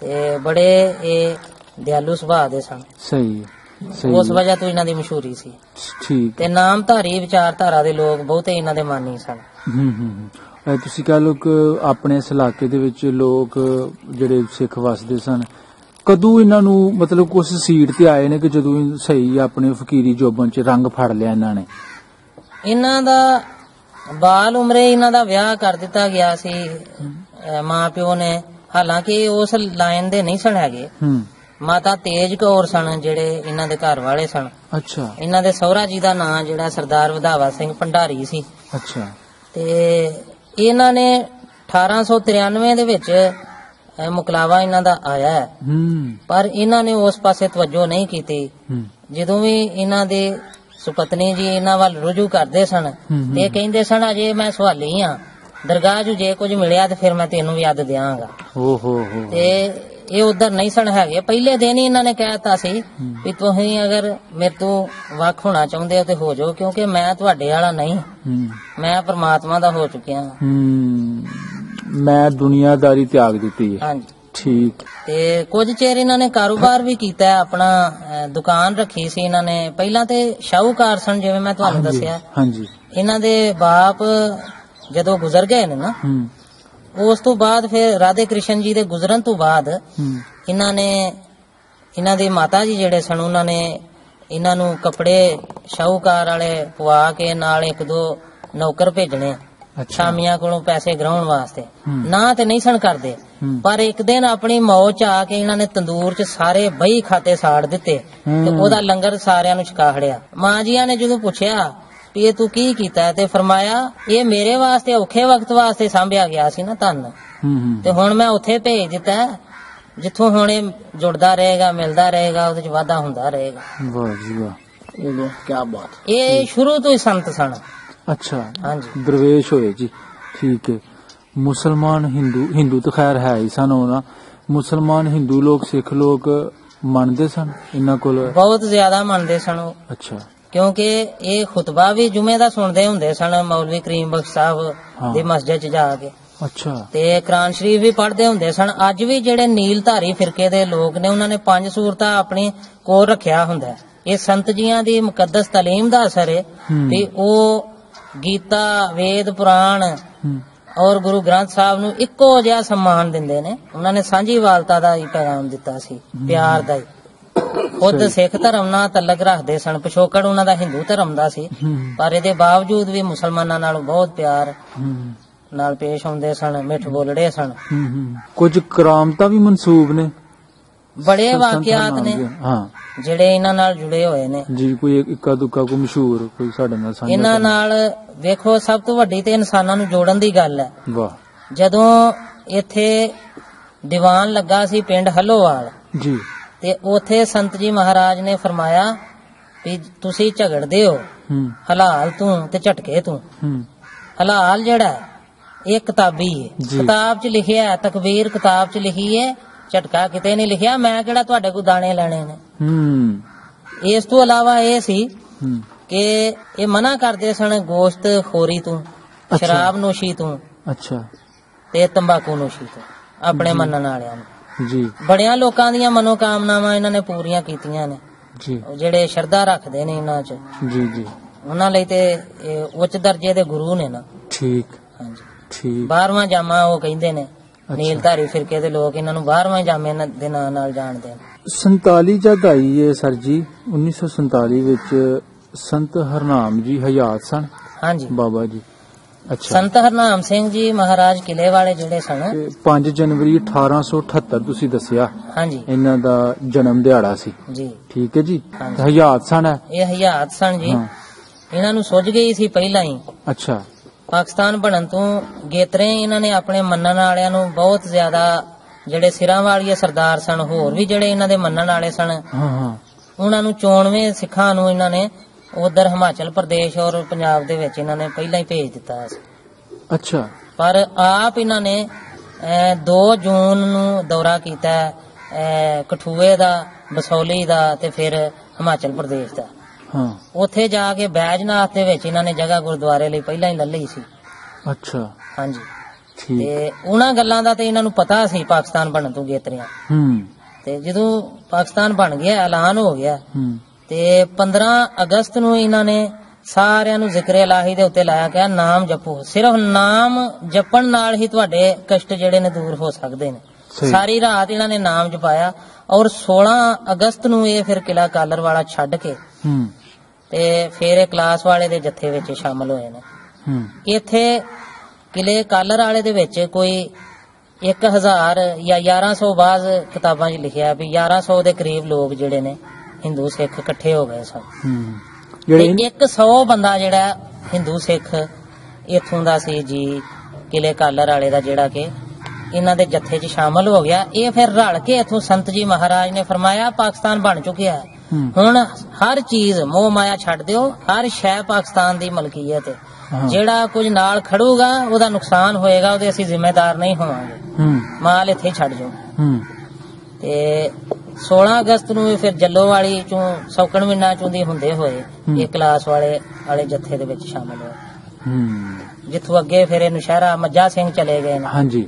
ਤੇ ਬੜੇ ਇਹ ਦਿਆਲੂ ਸੁਭਾਅ ਦੇ ਸਨ। ਸਹੀ ਹੈ। ਸਹੀ ਉਸ। ਵਜ੍ਹਾ ਤੋਂ ਇਹਨਾਂ ਦੀ ਮਸ਼ਹੂਰੀ ਸੀ। ਠੀਕ ਤੇ ਨਾਮਧਾਰੀ ਵਿਚਾਰਧਾਰਾ ਦੇ ਲੋਕ ਬਹੁਤੇ ਇਹਨਾਂ ਦੇ ਮਾਨੀ ਸਨ। ਹੂੰ ਹੂੰ ਤੁਸੀਂ ਕਹ ਲੋ ਕਿ ਆਪਣੇ ਇਸ ਇਲਾਕੇ ਦੇ ਵਿੱਚ ਲੋਕ ਜਿਹੜੇ ਸਿੱਖ ਵਸਦੇ ਸਨ ਕਦੋਂ ਇਹਨਾਂ ਨੂੰ ਮਤਲਬ ਕੁਝ ਸੀਟ ਤੇ ਆਏ ਨੇ ਕਿ ਜਦੋਂ ਸਹੀ ਆਪਣੇ ਫਕੀਰੀ ਜੋਬਨ ਚ ਰੰਗ ਫੜ ਲਿਆ ਇਹਨਾਂ ਨੇ? ਇਹਨਾਂ ਦਾ ਬਾਲ ਉਮਰੇ ਇਹਨਾਂ ਦਾ ਵਿਆਹ ਕਰ ਦਿੱਤਾ ਗਿਆ ਸੀ। ਅਹ ਮਾਂ ਪਿਓ ਨੇ। ਹਾਲਾਂਕਿ ਉਸ ਲਾਈਨ ਦੇ ਨਹੀਂ ਸਨ ਹੈਗੇ। ਹੂੰ। ਮਾਤਾ ਤੇਜ ਕੌਰ ਸਨ ਜਿਹੜੇ ਇਹਨਾਂ ਦੇ ਘਰ ਵਾਲੇ ਸਨ। ਅੱਛਾ। ਇਹਨਾਂ ਦੇ ਸਹੁਰਾ ਜੀ ਦਾ ਨਾਂ ਜਿਹੜਾ ਸਰਦਾਰ ਵਧਾਵਾ ਸਿੰਘ ਭੰਡਾਰੀ ਸੀ। ਅੱਛਾ। ਤੇ ਇਹਨਾਂ ਨੇ 1893 ਦੇ ਵਿੱਚ ਮੁਕਲਾਵਾ ਇਹਨਾਂ ਦਾ ਆਇਆ ਹੈ। ਪਰ ਇਹਨਾਂ ਨੇ ਉਸ ਪਾਸੇ ਤਵੱਜੋ ਨਹੀਂ ਕੀਤੀ। ਜਦੋਂ ਵੀ ਇਹਨਾਂ ਦੇ ਸੁਪਤਨੀ ਜੀ ਇਹਨਾਂ ਵੱਲ ਰੁਜੂ ਕਰਦੇ ਸਨ। ਤੇ ਇਹ ਕਹਿੰਦੇ ਸਨ ਅਜੇ ਮੈਂ ਸਵਾਲੀ ਆ। ਦਰਗਾਹ 'ਚ ਜੇ ਕੁਝ ਮਿਲਿਆ ਤੇ ਫਿਰ ਮੈਂ ਤੈਨੂੰ ਵੀ ਅੱਦ ਦਿਆਂਗਾ। ਓ ਹੋ ਹੋ। ਤੇ ਇਹ ਉਧਰ ਨਹੀਂ ਸਨ ਹੈਗੇ। ਪਹਿਲੇ ਦਿਨ ਹੀ ਇਹਨਾਂ ਨੇ ਕਹਿਤਾ ਸੀ ਵੀ ਤੁਸੀਂ ਅਗਰ ਮੇਰੇ ਤੋਂ ਵੱਖ ਹੋਣਾ ਚਾਹੁੰਦੇ ਹੋ ਤੇ ਹੋ ਜਾਓ ਕਿਉਂਕਿ ਮੈਂ ਤੁਹਾਡੇ ਵਾਲਾ ਨਹੀਂ। ਮੈਂ ਪਰਮਾਤਮਾ ਦਾ ਹੋ ਚੁੱਕਿਆ। ਮੈਂ ਦੁਨੀਆਦਾਰੀ ਤਿਆਗ ਦਿੱਤੀ ਹੈ। ਹਾਂਜੀ। ਠੀਕ। ਤੇ ਕੁਝ ਚਿਰ ਇਹਨਾਂ ਨੇ ਕਾਰੋਬਾਰ ਵੀ ਕੀਤਾ ਆਪਣਾ ਦੁਕਾਨ ਰੱਖੀ ਸੀ ਇਹਨਾਂ ਨੇ। ਪਹਿਲਾਂ ਤੇ ਸ਼ਾਹੂਕਾਰ ਸਨ ਜਿਵੇਂ ਮੈਂ ਤੁਹਾਨੂੰ ਦੱਸਿਆ। ਹਾਂਜੀ। ਇਹਨਾਂ ਦੇ ਬਾਪ ਜਦੋਂ ਗੁਜ਼ਰ ਗਏ ਨੇ ਨਾ ਹੂੰ। ਉਸ ਤੋਂ ਬਾਅਦ ਫਿਰ ਰਾਧੇ ਕ੍ਰਿਸ਼ਨ ਜੀ ਦੇ ਗੁਜ਼ਰਨ ਤੋਂ ਬਾਅਦ ਇਹਨਾਂ ਨੇ ਇਹਨਾਂ ਦੇ ਮਾਤਾ ਜੀ ਜਿਹੜੇ ਸਨ ਉਹਨਾਂ ਨੇ ਇਹਨਾਂ ਨੂੰ ਕੱਪੜੇ ਸ਼ਾਹੂਕਾਰ ਵਾਲੇ ਪਵਾ ਕੇ ਨਾਲ ਇੱਕ ਦੋ ਨੌਕਰ ਭੇਜਣੇ ਅੱਛਾ ਸ਼ਾਮੀਆਂ ਕੋਲੋਂ ਪੈਸੇ ਗਰਾਉਣ ਵਾਸਤੇ। ਨਾ ਤੇ ਨਹੀਂ ਸਣ ਕਰਦੇ। ਪਰ ਇੱਕ ਦਿਨ ਆਪਣੀ ਮੌਜ ਚ ਆ ਕੇ ਇਹਨਾਂ ਨੇ ਤੰਦੂਰ 'ਚ ਸਾਰੇ ਬਈ ਖਾਤੇ ਸਾੜ ਦਿੱਤੇ ਤੇ। ਉਹਦਾ ਲੰਗਰ ਸਾਰਿਆਂ ਨੂੰ ਛਕਾ ਖੜਿਆ ਮਾਂ ਜੀਆਂ ਨੇ ਜਦੋਂ ਪੁੱਛਿਆ ਵੀ ਇਹ ਤੂੰ ਕੀ ਕੀਤਾ? ਤੇ ਫਰਮਾਇਆ ਇਹ ਮੇਰੇ ਵਾਸਤੇ ਔਖੇ ਵਕਤ ਵਾਸਤੇ ਸਾਂਭਿਆ ਗਿਆ ਸੀ ਨਾ ਧੰਨ। ਹੂੰ ਹੂੰ। ਤੇ ਹੁਣ ਮੈਂ ਉੱਥੇ ਭੇਜ ਦਿੱਤਾ ਜਿੱਥੋਂ ਹੁਣ ਇਹ ਜੁੜਦਾ ਰਹੇਗਾ ਮਿਲਦਾ ਰਹੇਗਾ ਉਹਦੇ 'ਚ ਵਾਧਾ ਹੁੰਦਾ ਰਹੇਗਾ। ਵਾਹ ਜੀ ਵਾਹ। ਕੀ ਬਾਤ। ਇਹ ਸ਼ੁਰੂ ਤੋਂ ਹੀ ਸੰਤ ਸਨ। ਅੱਛਾ ਹਾਂਜੀ। ਦਰਵੇਸ਼ ਹੋਏ ਜੀ। ਠੀਕ ਹੈ। ਮੁਸਲਮਾਨ ਹਿੰਦੂ ਹਿੰਦੂ ਤਾਂ ਖੈਰ ਹੈ ਹੀ ਸਨ ਉਹਨਾਂ ਮੁਸਲਮਾਨ ਹਿੰਦੂ ਲੋਕ ਸਿੱਖ ਲੋਕ ਮੰਨਦੇ ਸਨ? ਇਹਨਾਂ ਕੋਲ ਬਹੁਤ ਜ਼ਿਆਦਾ ਮੰਨਦੇ ਸਨ ਉਹ। ਅੱਛਾ। ਕਿਉਂਕਿ ਇਹ ਖੁਤਬਾ ਵੀ ਜੁਮੇ ਦਾ ਸੁਣਦੇ ਹੁੰਦੇ ਸਨ ਮੌਲਵੀ ਕਰੀਮ ਬਖਸ਼। ਸਾਹਿਬ ਦੀ ਮਸਜਿਦ 'ਚ ਜਾ ਕੇ। ਅੱਛਾ। ਤੇ ਕੁਰਾਨ ਸ਼ਰੀਫ ਵੀ ਪੜ੍ਹਦੇ ਹੁੰਦੇ ਸਨ। ਅੱਜ ਵੀ ਜਿਹੜੇ ਨੀਲਧਾਰੀ ਫਿਰਕੇ ਦੇ ਲੋਕ ਨੇ ਉਹਨਾਂ ਨੇ ਪੰਜ ਸੂਰਤਾਂ ਆਪਣੀ ਕੋਲ ਰੱਖਿਆ ਹੁੰਦਾ। ਇਹ ਸੰਤ ਜੀਆਂ ਦੀ ਮੁਕੱਦਸ ਤਾਲੀਮ ਦਾ ਅਸਰ ਹੈ। ਵੀ ਉਹ ਗੀਤਾ ਵੇਦ ਪੁਰਾਣ ਔਰ ਗੁਰੂ ਗ੍ਰੰਥ ਸਾਹਿਬ ਨੂੰ ਇੱਕੋ ਜਿਹਾ ਸਨਮਾਨ ਦਿੰਦੇ ਨੇ। ਉਹਨਾਂ ਨੇ ਸਾਂਝੀ ਵਾਲਤਾ ਦਾ ਹੀ ਪੈਗਾਮ ਦਿੱਤਾ ਸੀ ਪਿਆਰ ਦਾ ਹੀ। ਖੁਦ। ਸਿੱਖ ਧਰਮ ਨਾਲ ਤਲਕ ਰੱਖਦੇ ਸਨ। ਪਿਛੋਕੜ ਉਹਨਾਂ ਦਾ ਹਿੰਦੂ ਧਰਮ ਦਾ ਸੀ। ਪਰ ਇਹਦੇ ਬਾਵਜੂਦ ਵੀ ਮੁਸਲਮਾਨਾਂ ਨਾਲ ਬਹੁਤ ਪਿਆਰ ਨਾਲ ਪੇਸ਼ ਹੁੰਦੇ ਸਨ ਮਿੱਠ ਬੋਲੜੇ ਸਨ। ਕੁਝ ਕਰਾਮਤਾਂ ਵੀ ਮਨਸੂਬ ਨੇ। ਬੜੇ ਵਾਕਿਆਤ ਨੇ। ਹਾਂ। ਜਿਹੜੇ ਇਹਨਾਂ ਨਾਲ ਜੁੜੇ ਹੋਏ ਨੇ। ਜੀ ਕੋਈ ਇੱਕ- ਦੁੱਕਾ ਕੋਈ ਮਸ਼ਹੂਰ ਕੋਈ ਸਾਡੇ ਨਾਲ ਸਾਂਝਾ ਇਹਨਾਂ। ਨਾਲ ਵੇਖੋ ਸਭ ਤੋਂ ਵੱਡੀ ਤੇ ਇਨਸਾਨਾਂ ਨੂੰ ਜੋੜਨ ਦੀ ਗੱਲ ਹੈ। ਵਾਹ। ਜਦੋਂ ਇੱਥੇ ਦੀਵਾਨ ਲੱਗਾ ਸੀ ਪਿੰਡ ਹੱਲੋਵਾਲ ਜੀ। ਤੇ ਉਥੇ ਸੰਤ ਜੀ ਮਹਾਰਾਜ ਨੇ ਫਰਮਾਇਆ ਵੀ ਤੁਸੀਂ ਝਗੜਦੇ ਹੋ। ਹਲਾਲ ਤੂੰ ਤੇ ਝਟਕੇ ਤੂੰ। ਹਲਾਲ ਜਿਹੜਾ ਇਹ ਕਿਤਾਬੀ ਹੈ। ਕਿਤਾਬ 'ਚ ਲਿਖਿਆ ਹੈ ਤਕਬੀਰ ਕਿਤਾਬ 'ਚ ਲਿਖੀ ਹੈ ਝਟਕਾ ਕਿਤੇ ਨਹੀਂ ਲਿਖਿਆ ਮੈਂ ਕਿਹੜਾ ਤੁਹਾਡੇ ਕੋਲ ਦਾਣੇ ਲੈਣੇ ਨੇ? ਹੂੰ। ਇਸ ਤੋਂ ਇਲਾਵਾ ਇਹ ਸੀ ਕਿ ਇਹ ਮਨਾ ਕਰਦੇ ਸਨ ਗੋਸ਼ਤ ਖੋਰੀ ਤੋਂ। ਸ਼ਰਾਬ ਨੋਸ਼ੀ ਤੋਂ ਅੱਛਾ। ਤੇ ਤੰਬਾਕੂ ਨੋਸ਼ੀ ਤੋਂ ਆਪਣੇ ਮੰਨਣ ਵਾਲਿਆਂ ਨੂੰ। ਜੀ। ਬੜਿਆਂ ਲੋਕਾਂ ਦੀਆਂ ਮਨੋਕਾਮਨਾਵਾਂ ਇਹਨਾਂ ਨੇ ਪੂਰੀਆਂ ਕੀਤੀਆਂ ਨੇ। ਜੀ। ਜਿਹੜੇ ਸ਼ਰਧਾ ਰੱਖਦੇ ਨੇ ਇਹਨਾਂ 'ਚ। ਜੀ ਜੀ। ਉਹਨਾਂ ਲਈ ਤੇ ਉੱਚ ਦਰਜੇ ਦੇ ਗੁਰੂ ਨੇ ਨਾ। ਠੀਕ। ਹਾਂਜੀ। ਠੀਕ। 12ਵਾਂ ਜਾਮਾ ਉਹ ਕਹਿੰਦੇ ਨੇ। ਨੀਲਧਾਰੀ ਫਿਰਕੇ ਦੇ ਲੋਕ ਇਹਨਾਂ ਨੂੰ 12ਵਾਂ ਜਾਮੇ ਦੇ ਨਾਂ ਨਾਲ ਜਾਣਦੇ ਨੇ। 47 ਜਦ ਆਈ ਹੈ ਸਰ ਜੀ 1947 ਵਿੱਚ ਸੰਤ ਹਰਨਾਮ ਜੀ ਹਯਾਤ ਸਨ। ਹਾਂਜੀ। ਬਾਬਾ ਜੀ। ਸੰਤ ਹਰਨਾਮ ਸਿੰਘ ਜੀ ਮਹਾਰਾਜ ਕਿਲੇ ਵਾਲੇ ਜਿਹੜੇ ਸਨ। ਤੇ 5 ਜਨਵਰੀ 1878 ਤੁਸੀਂ ਦੱਸਿਆ ਹਾਂਜੀ। ਇਹਨਾਂ ਦਾ ਜਨਮ ਦਿਹਾੜਾ ਸੀ। ਜੀ। ਠੀਕ ਹੈ ਜੀ? ਹਯਾਤ ਸਨ ਹੈ ਇਹ ਹਯਾਤ ਸਨ ਜੀ। ਇਹਨਾਂ ਨੂੰ ਸੁੱਝ ਗਈ ਸੀ ਪਹਿਲਾਂ ਹੀ। ਅੱਛਾ। ਪਾਕਿਸਤਾਨ ਬਣਨ ਤੋਂ ਗੇਤਰੇ ਇਹਨਾਂ ਨੇ ਆਪਣੇ ਮੰਨਣ ਵਾਲਿਆਂ ਨੂੰ ਬਹੁਤ ਜ਼ਿਆਦਾ ਜਿਹੜੇ ਸਿਰਾਂ ਵਾਲੀਏ ਸਰਦਾਰ ਸਨ ਹੋਰ ਵੀ ਜਿਹੜੇ ਇਹਨਾਂ ਦੇ ਮੰਨਣ ਵਾਲੇ ਸਨ ਹਾਂ ਹਾਂ। ਉਹਨਾਂ ਨੂੰ ਚੋਣਵੇਂ ਸਿੱਖਾਂ ਨੂੰ ਇਹਨਾਂ ਨੇ ਉਧਰ ਹਿਮਾਚਲ ਪ੍ਰਦੇਸ਼ ਔਰ ਪੰਜਾਬ ਦੇ ਵਿੱਚ ਇਹਨਾਂ ਨੇ ਪਹਿਲਾਂ ਹੀ ਭੇਜ ਦਿੱਤਾ ਸੀ ਅੱਛਾ। ਪਰ ਆਪ ਇਹਨਾਂ ਨੇ ਅਹ, 2 ਜੂਨ ਨੂੰ ਦੌਰਾ ਕੀਤਾ ਕਠੂਏ ਦਾ ਬਸੌਲੀ ਦਾ ਤੇ ਫਿਰ ਹਿਮਾਚਲ ਪ੍ਰਦੇਸ਼ ਦਾ। ਹਾਂ। ਉੱਥੇ ਜਾ ਕੇ ਬੈਜਨਾਥ ਦੇ ਵਿੱਚ ਇਹਨਾਂ ਨੇ ਜਗ੍ਹਾ ਗੁਰਦੁਆਰੇ ਲਈ ਪਹਿਲਾਂ ਹੀ ਲੈ ਲਈ ਸੀ। ਅੱਛਾ। ਹਾਂਜੀ। ਠੀਕ। ਤੇ ਉਹਨਾਂ ਗੱਲਾਂ ਦਾ ਤੇ ਇਹਨਾਂ ਨੂੰ ਪਤਾ ਸੀ ਪਾਕਿਸਤਾਨ ਬਣਨ ਤੋਂ ਗੇਤਰਿਆਂ। ਹੂੰ। ਤੇ ਜਦੋਂ ਪਾਕਿਸਤਾਨ ਬਣ ਗਿਆ ਐਲਾਨ ਹੋ ਗਿਆ ਹੂੰ। ਤੇ 15 ਅਗਸਤ ਨੂੰ ਇਹਨਾਂ ਨੇ ਸਾਰਿਆਂ ਨੂੰ ਜ਼ਿਕਰ ਇਲਾਹੀ ਦੇ ਉੱਤੇ ਲਾਇਆ ਗਿਆ ਨਾਮ ਜਪੋ। ਸਿਰਫ ਨਾਮ ਜਪਣ ਨਾਲ ਹੀ ਤੁਹਾਡੇ ਕਸ਼ਟ ਜਿਹੜੇ ਨੇ ਦੂਰ ਹੋ ਸਕਦੇ ਨੇ। ਸਾਰੀ ਰਾਤ ਇਹਨਾਂ ਨੇ ਨਾਮ ਜਪਾਇਆ ਔਰ 16 ਅਗਸਤ ਨੂੰ ਇਹ ਫਿਰ ਕਿਲਾ ਕਾਲਰ ਵਾਲਾ ਛੱਡ ਕੇ ਤੇ ਫਿਰ ਇਹ ਕਲਾਸ ਵਾਲੇ ਦੇ ਜੱਥੇ ਵਿੱਚ ਸ਼ਾਮਲ ਹੋਏ ਨੇ। ਇੱਥੇ ਕਿਲੇ ਕਾਲਰ ਵਾਲੇ ਦੇ ਵਿੱਚ ਕੋਈ 1000 ਜਾਂ 1100 ਬਾਅਦ ਕਿਤਾਬਾਂ 'ਚ ਲਿਖਿਆ ਵੀ 1100 ਦੇ ਕਰੀਬ ਲੋਕ ਜਿਹੜੇ ਨੇ ਹਿੰਦੂ ਸਿੱਖ ਇਕੱਠੇ ਹੋ ਗਏ ਸਨ। ਜਿਹੜੇ ਤੇ 100 ਬੰਦਾ ਜਿਹੜਾ ਹਿੰਦੂ ਸਿੱਖ ਇੱਥੋਂ ਦਾ ਸੀ ਜੀ ਕਿਲੇ ਕਾਲਰ ਵਾਲੇ ਦਾ ਜਿਹੜਾ ਕਿ ਇਹਨਾਂ ਦੇ ਜੱਥੇ 'ਚ ਸ਼ਾਮਲ ਹੋ ਗਿਆ। ਇਹ ਫਿਰ ਰਲ ਕੇ ਇੱਥੋਂ ਸੰਤ ਜੀ ਮਹਾਰਾਜ ਨੇ ਫਰਮਾਇਆ ਪਾਕਿਸਤਾਨ ਬਣ ਚੁੱਕਿਆ ਹੈ। ਹੁਣ ਹਰ ਚੀਜ਼ ਮੋਹ ਮਾਇਆ ਛੱਡ ਦਿਓ ਹਰ ਸ਼ੈ ਪਾਕਿਸਤਾਨ ਦੀ ਮਲਕੀਅਤ ਹੈ। ਜਿਹੜਾ ਕੁਝ ਨਾਲ ਖੜੂਗਾ ਉਹਦਾ ਨੁਕਸਾਨ ਹੋਏਗਾ ਉਹਦੇ ਅਸੀਂ ਜ਼ਿੰਮੇਦਾਰ ਨਹੀਂ ਹੋਵਾਂਗੇ। ਮਾਲ ਇੱਥੇ ਛੱਡ ਜਾਓ। ਤੇ 16 ਅਗਸਤ ਨੂੰ ਫਿਰ ਜੱਲੋਵਾਲੀ ਚੋਂ ਸੌਕਣ ਮਿੰਨਾ ਚੋਂ ਦੀ ਹੁੰਦੇ ਹੋਏ। ਇਹ ਕਲਾਸ ਵਾਲੇ ਵਾਲੇ ਜੱਥੇ ਦੇ ਵਿੱਚ ਸ਼ਾਮਲ ਹੋਏ। ਹੂੰ। ਜਿੱਥੋਂ ਅੱਗੇ ਫਿਰ ਇਹ ਨੁਸ਼ਹਿਰਾ ਮੱਜਾ ਸਿੰਘ ਚਲੇ ਗਏ ਨੇ। ਹਾਂਜੀ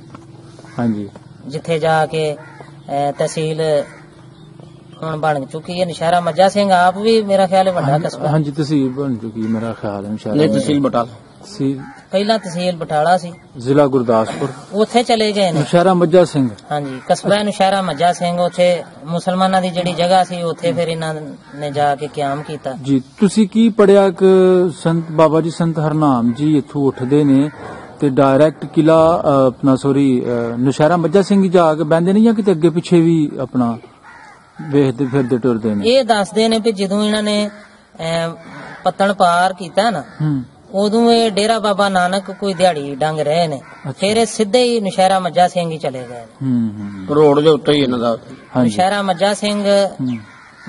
ਹਾਂਜੀ। ਜਿੱਥੇ ਜਾ ਕੇ ਤਹਿਸੀਲ ਹੁਣ ਬਣ ਚੁੱਕੀ ਹੈ। ਨੁਸ਼ਹਿਰਾ ਮੱਜਾ ਸਿੰਘ ਆਪ ਵੀ ਮੇਰਾ ਖਿਆਲ ਹੈ ਵੱਡਾ ਕਸਬਾ। ਹਾਂਜੀ ਤਹਿਸੀਲ ਬਣ ਚੁੱਕੀ ਮੇਰਾ ਖਿਆਲ ਹੈ ਨਹੀਂ ਸ਼ਾਇਦ ਤਹਿਸੀਲ ਬਟਾਲ। ਤਹਿਸੀਲ ਪਹਿਲਾਂ ਤਹਿਸੀਲ ਬਟਾਲਾ ਸੀ। ਜ਼ਿਲ੍ਹਾ ਗੁਰਦਾਸਪੁਰ। ਉੱਥੇ ਚਲੇ ਗਏ ਨੇ। ਨੌਸ਼ਹਿਰਾ ਮੱਝਾ ਸਿੰਘ। ਹਾਂਜੀ ਕਸਬਾ ਨੁਸ਼ਹਿਰਾ ਮੱਜਾ ਸਿੰਘ ਉੱਥੇ ਮੁਸਲਮਾਨਾਂ ਦੀ ਜਿਹੜੀ ਜਗ੍ਹਾ ਸੀ ਉੱਥੇ ਫਿਰ ਇਹਨਾਂ ਨੇ ਜਾ ਕੇ ਕਿਆਮ ਕੀਤਾ। ਜੀ ਤੁਸੀਂ ਕੀ ਪੜਿਆ ਕਿ ਸੰਤ ਬਾਬਾ ਜੀ ਸੰਤ ਹਰਨਾਮ ਜੀ ਇੱਥੋਂ ਉੱਠਦੇ ਨੇ ਤੇ ਡਾਇਰੈਕਟ ਕਿਲਾ ਆਪਣਾ ਸੋਰੀ ਨਸ਼ਹਿਰਾ ਮੱਝਾ ਸਿੰਘ ਜਾ ਕੇ ਬਹਿੰਦੇ ਨੇ ਜਾਂ ਕਿਤੇ ਅੱਗੇ ਪਿੱਛੇ ਵੀ ਆਪਣਾ ਵੇਖਦੇ ਫਿਰਦੇ ਟੁਰਦੇ ਨੇ? ਇਹ ਦੱਸਦੇ ਨੇ ਵੀ ਜਦੋਂ ਇਹਨਾਂ ਨੇ ਪੱਤਣ ਪਾਰ ਕੀਤਾ ਨਾ ਹੂੰ। ਉਦੋਂ ਇਹ ਡੇਰਾ ਬਾਬਾ ਨਾਨਕ ਕੋਈ ਦਿਹਾੜੀ ਡੰਗ ਰਹੇ ਨੇ। ਫਿਰ ਇਹ ਸਿੱਧੇ ਹੀ ਨਸ਼ਹਿਰਾ ਮੱਜਾ ਸਿੰਘ ਹੀ ਚਲੇ ਗਏ ਨੇ। ਹੂੰ ਹੂੰ ਰੋਡ ਦੇ ਉੱਤੇ ਹੀ ਇਹਨਾਂ ਦਾ। ਨਸ਼ਹਿਰਾ ਮੱਜਾ ਸਿੰਘ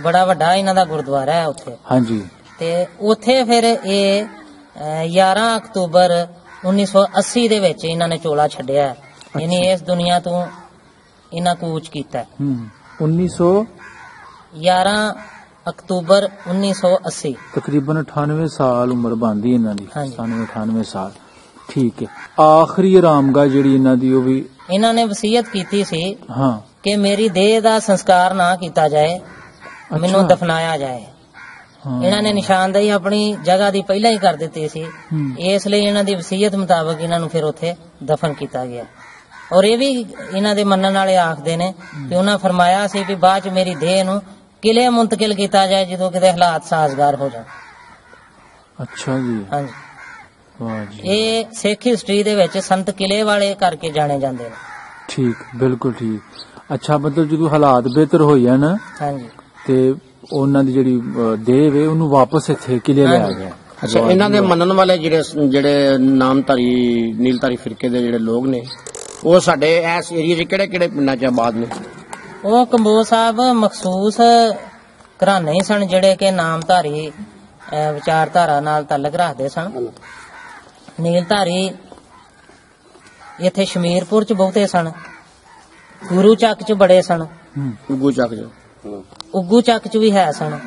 ਬੜਾ ਵੱਡਾ ਇਹਨਾਂ ਦਾ ਗੁਰਦੁਆਰਾ ਹੈ ਉੱਥੇ। ਹਾਂਜੀ। ਤੇ ਉੱਥੇ ਫਿਰ ਇਹ ਅਹ, 11 ਅਕਤੂਬਰ 1980 ਦੇ ਵਿੱਚ ਇਹਨਾਂ ਨੇ ਚੋਲਾ ਛੱਡਿਆ। ਯਾਨੀ ਇਸ ਦੁਨੀਆ ਤੋਂ ਇਹਨਾਂ ਕੂਚ ਕੀਤਾ। ਹੂੰ 1900 11 ਅਕਤੂਬਰ 1980 ਤਕਰੀਬਨ 98 ਸਾਲ ਉਮਰ ਬਣਦੀ ਇਹਨਾਂ ਦੀ। ਹਾਂਜੀ। 97 98 ਸਾਲ। ਠੀਕ ਹੈ। ਆਖਰੀ ਆਰਾਮਗਾ ਜਿਹੜੀ ਇਹਨਾਂ ਦੀ ਉਹ ਵੀ ਇਹਨਾਂ ਨੇ ਵਸੀਅਤ ਕੀਤੀ ਸੀ ਹਾਂ। ਕਿ ਮੇਰੀ ਦੇਹ ਦਾ ਸੰਸਕਾਰ ਨਾ ਕੀਤਾ ਜਾਏ ਮੈਨੂੰ। ਦਫਨਾਇਆ ਜਾਏ। ਇਹਨਾਂ ਨੇ ਨਿਸ਼ਾਨਦੇਹੀ ਆਪਣੀ ਜਗ੍ਹਾ ਦੀ ਪਹਿਲਾਂ ਹੀ ਕਰ ਦਿੱਤੀ ਸੀ। ਇਸ ਲਈ ਇਹਨਾਂ ਦੀ ਵਸੀਅਤ ਮੁਤਾਬਕ ਇਹਨਾਂ ਨੂੰ ਫਿਰ ਉੱਥੇ ਦਫਨ ਕੀਤਾ ਗਿਆ। ਔਰ ਇਹ ਵੀ ਇਹਨਾਂ ਦੇ ਮੰਨਣ ਵਾਲੇ ਆਖਦੇ ਨੇ ਕਿ ਉਹਨਾਂ ਫਰਮਾਇਆ ਸੀ ਕਿ ਬਾਅਦ ਚ ਮੇਰੀ ਦੇਹ ਨੂੰ ਕਿਲੇ ਮੁੰਤਕਿਲ ਕੀਤਾ ਜਾਏ ਜਦੋਂ ਕਿਤੇ ਹਾਲਾਤ ਸਾਜ਼ਗਾਰ ਹੋ ਜਾਣ। ਅੱਛਾ ਜੀ। ਹਾਂਜੀ। ਵਾਹ ਜੀ। ਇਹ ਸਿੱਖ ਹਿਸਟਰੀ ਦੇ ਵਿੱਚ ਸੰਤ ਕਿਲੇ ਵਾਲੇ ਕਰਕੇ ਜਾਣੇ ਜਾਂਦੇ ਨੇ। ਠੀਕ ਬਿਲਕੁਲ ਠੀਕ। ਅੱਛਾ ਮਤਲਬ ਜਦੋਂ ਹਾਲਾਤ ਬਿਹਤਰ ਹੋ ਜਾਣ ਹਾਂਜੀ। ਤੇ ਉਹਨਾਂ ਦੀ ਜਿਹੜੀ ਦੇਹ ਵੇ ਉਹਨੂੰ ਵਾਪਸ ਇੱਥੇ ਕਿਲੇ ਲਿਆ। ਗਿਆ। ਅੱਛਾ ਇਹਨਾਂ ਦੇ ਮੰਨਣ ਵਾਲੇ ਜਿਹੜੇ ਜਿਹੜੇ ਨਾਮਧਾਰੀ ਨੀਲਧਾਰੀ ਫਿਰਕੇ ਦੇ ਜਿਹੜੇ ਲੋਕ ਨੇ ਉਹ ਸਾਡੇ ਇਸ ਏਰੀਆ 'ਚ ਕਿਹੜੇ ਕਿਹੜੇ ਪਿੰਡਾਂ 'ਚ ਆਬਾਦ ਨੇ? ਉਹ ਕੰਬੋ ਸਾਹਿਬ ਮਖਸੂਸ ਘਰਾਣੇ ਹੀ ਸਨ ਜਿਹੜੇ ਕਿ ਨਾਮਧਾਰੀ ਵਿਚਾਰਧਾਰਾ ਨਾਲ ਤਾਲੁਕ ਰੱਖਦੇ ਸਨ। ਨੀਲਧਾਰੀ ਇੱਥੇ ਸ਼ਮੀਰਪੁਰ ਚ ਬਹੁਤੇ ਸਨ। ਗੁਰੂ ਚੱਕ ਚ ਬੜੇ ਸਨ। ਹੂੰ, ਉਗੂ ਚੱਕ 'ਚ। ਉੱਗੂ ਚੱਕ ਚ ਵੀ ਹੈ ਸਨ।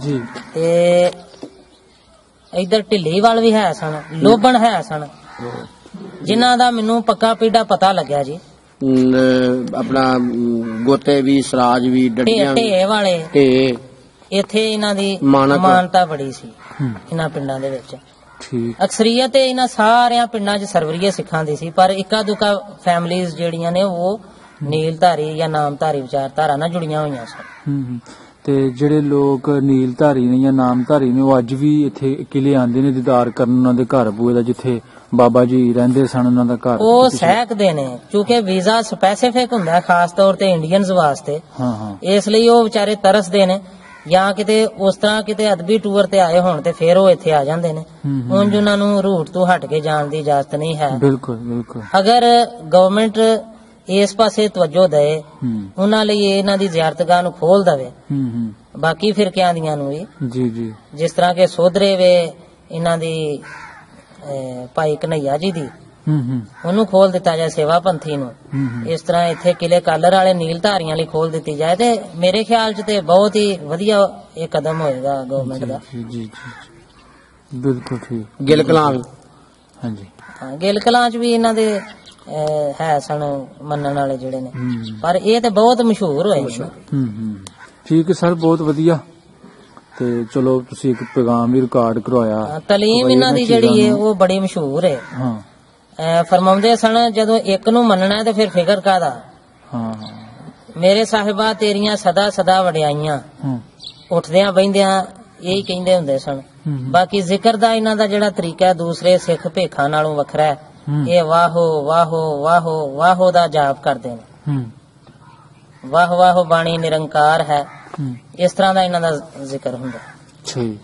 ਜੀ। ਤੇ ਇਧਰ ਢਿੱਲੀਵਾਲ ਵੀ ਹੈ ਸਨ। ਲੋਬਣ ਹੈ ਸਨ। ਜਿਨ੍ਹਾਂ ਦਾ ਮੈਨੂੰ ਪੱਕਾ ਪੀੜਾ ਪਤਾ ਲੱਗਿਆ ਜੀ। ਆਪਣਾ ਗੋਤੇ ਵੀ ਸਰਾਜ ਵੀ ਢੇ ਡੱਡੀਆਂ ਵੀ। ਢੇ ਵਾਲੇ। ਤੇ ਇੱਥੇ ਇਹਨਾਂ ਦੀ। ਮਾਨਤਾ। ਬੜੀ ਸੀ ਇਹਨਾਂ ਪਿੰਡਾਂ ਦੇ ਵਿੱਚ। ਠੀਕ। ਅਕਸਰੀਅਤ ਇਹਨਾਂ ਸਾਰਿਆਂ ਪਿੰਡਾਂ 'ਚ ਸਰਵਰੀਏ ਸਿੱਖਾਂ ਦੀ ਸੀ ਪਰ ਇੱਕਾ ਦੁੱਕਾ ਫੈਮਲੀਆਂ ਜਿਹੜੀਆਂ ਨੇ ਉਹ ਨੀਲਧਾਰੀ ਜਾਂ ਨਾਮਧਾਰੀ ਵਿਚਾਰਧਾਰਾ ਨਾਲ ਜੁੜੀਆਂ ਹੋਈਆਂ ਸਨ। ਹੂੰ ਹੂੰ। ਤੇ ਜਿਹੜੇ ਲੋਕ ਨੀਲਧਾਰੀ ਨੇ ਜਾਂ ਨਾਮਧਾਰੀ ਨੇ ਉਹ ਅੱਜ ਵੀ ਇੱਥੇ ਕਿਲੇ ਆਉਂਦੇ ਨੇ ਦੀਦਾਰ ਕਰਨ ਉਹਨਾਂ ਦੇ ਘਰ ਬੂਏ ਦਾ ਜਿੱਥੇ ਬਾਬਾ ਜੀ ਰਹਿੰਦੇ ਸਨ ਉਹਨਾਂ ਦਾ ਘਰ। ਉਹ ਸਹਿਕਦੇ ਨੇ ਕਿਉਂਕਿ ਵੀਜ਼ਾ ਸਪੈਸੀਫਿਕ ਹੁੰਦਾ ਖਾਸ ਤੌਰ ਤੇ ਇੰਡੀਅਨਸ ਵਾਸਤੇ। ਹਾਂ ਹਾਂ। ਇਸ ਲਈ ਉਹ ਵਿਚਾਰੇ ਤਰਸਦੇ ਨੇ ਜਾਂ ਕਿਤੇ ਉਸ ਤਰ੍ਹਾਂ ਕਿਤੇ ਅਦਬੀ ਟੂਰ ਤੇ ਆਏ ਹੋਣ ਤੇ ਫਿਰ ਉਹ ਇੱਥੇ ਆ ਜਾਂਦੇ ਨੇ। ਉਂਝ ਉਹਨਾਂ ਨੂੰ ਰੂਟ ਤੋਂ ਹਟ ਕੇ ਜਾਣ ਦੀ ਇਜਾਜ਼ਤ ਨਹੀਂ ਹੈ। ਬਿਲਕੁਲ ਬਿਲਕੁਲ। ਅਗਰ ਗਵਰਨਮੈਂਟ ਇਸ ਪਾਸੇ ਤਵੱਜੋ ਹੂੰ। ਉਹਨਾਂ ਲਈ ਇਹ ਇਹਨਾਂ ਦੀ ਜ਼ਿਆਰਤਗਾਹ ਨੂੰ ਖੋਲ ਦਵੇ। ਹੂੰ ਹੂੰ। ਬਾਕੀ ਫਿਰਕਿਆਂ ਦੀਆਂ ਨੂੰ ਵੀ। ਜੀ ਜੀ। ਜਿਸ ਤਰ੍ਹਾਂ ਕਿ ਸੋਧਰੇ ਵੇ ਇਹਨਾਂ ਦੀ ਭਾਈ ਕਨਈਆ ਜੀ ਦੀ ਹੂੰ ਹੂੰ। ਉਹਨੂੰ ਖੋਲ ਦਿੱਤਾ ਜਾਏ ਸੇਵਾ ਪੰਥੀ ਨੂੰ। ਇਸ ਤਰ੍ਹਾਂ ਇੱਥੇ ਕਿਲੇ ਕਾਲਰ ਵਾਲੇ ਨੀਲ ਧਾਰੀਆਂ ਲਈ ਖੋਲ ਦਿੱਤੀ ਜਾਏ ਤੇ ਮੇਰੇ ਖਿਆਲ 'ਚ ਤੇ ਬਹੁਤ ਹੀ ਵਧੀਆ ਇਹ ਕਦਮ ਹੋਏਗਾ ਗਵਰਨਮੈਂਟ ਦਾ। ਜੀ ਜੀ ਜੀ ਜੀ। ਬਿਲਕੁਲ ਠੀਕ। ਗਿਲ ਕਲਾਂ ਵੀ। ਹਾਂਜੀ। ਹਾਂ ਗਿੱਲ ਕਲਾਂ 'ਚ ਵੀ ਇਹਨਾਂ ਦੇ ਹੈ ਸਨ ਮੰਨਣ ਵਾਲੇ ਜਿਹੜੇ ਨੇ। ਪਰ ਇਹ ਤੇ ਬਹੁਤ ਮਸ਼ਹੂਰ ਹੋਏ ਨੇ। ਹੂੰ ਹੂੰ। ਠੀਕ ਹੈ ਸਰ ਬਹੁਤ ਵਧੀਆ। ਤੇ ਚਲੋ ਤੁਸੀਂ ਇੱਕ ਪੈਗਾਮ ਵੀ ਰਿਕਾਰਡ ਕਰਵਾਇਆ। ਤਲੀਮ ਇਹਨਾਂ ਦੀ ਜਿਹੜੀ ਹੈ ਉਹ ਬੜੀ ਮਸ਼ਹੂਰ ਹੈ। ਹਾਂ। ਫਰਮਾਉਂਦੇ ਸਨ ਜਦੋਂ ਇੱਕ ਨੂੰ ਮੰਨਣਾ ਹੈ ਤੇ ਫਿਰ ਫਿਕਰ ਕਾਦਾ ਹਾਂ। ਮੇਰੇ ਸਾਹਿਬਾ ਤੇਰੀਆਂ ਸਦਾ ਸਦਾ ਵਡਿਆਈਆਂ। ਹਾਂ। ਉੱਠਦਿਆਂ ਬੈਂਦਿਆਂ ਇਹੀ ਕਹਿੰਦੇ ਹੁੰਦੇ ਸਨ। ਬਾਕੀ ਜ਼ਿਕਰ ਦਾ ਇਹਨਾਂ ਦਾ ਜਿਹੜਾ ਤਰੀਕਾ ਹੈ ਦੂਸਰੇ ਸਿੱਖ ਭੇਖਾਂ ਨਾਲੋਂ ਵੱਖਰਾ ਹੂੰ। ਇਹ ਵਾਹੋ ਵਾਹੋ ਵਾਹੋ ਵਾਹੋ ਦਾ ਜਾਪ ਕਰਦੇ ਨੇ। ਹੂੰ। ਵਾਹ ਵਾਹੋ ਬਾਣੀ ਨਿਰੰਕਾਰ ਹੈ। ਇਸ ਤਰ੍ਹਾਂ ਦਾ ਇਹਨਾਂ ਦਾ ਜ਼ਿਕਰ ਹੁੰਦਾ।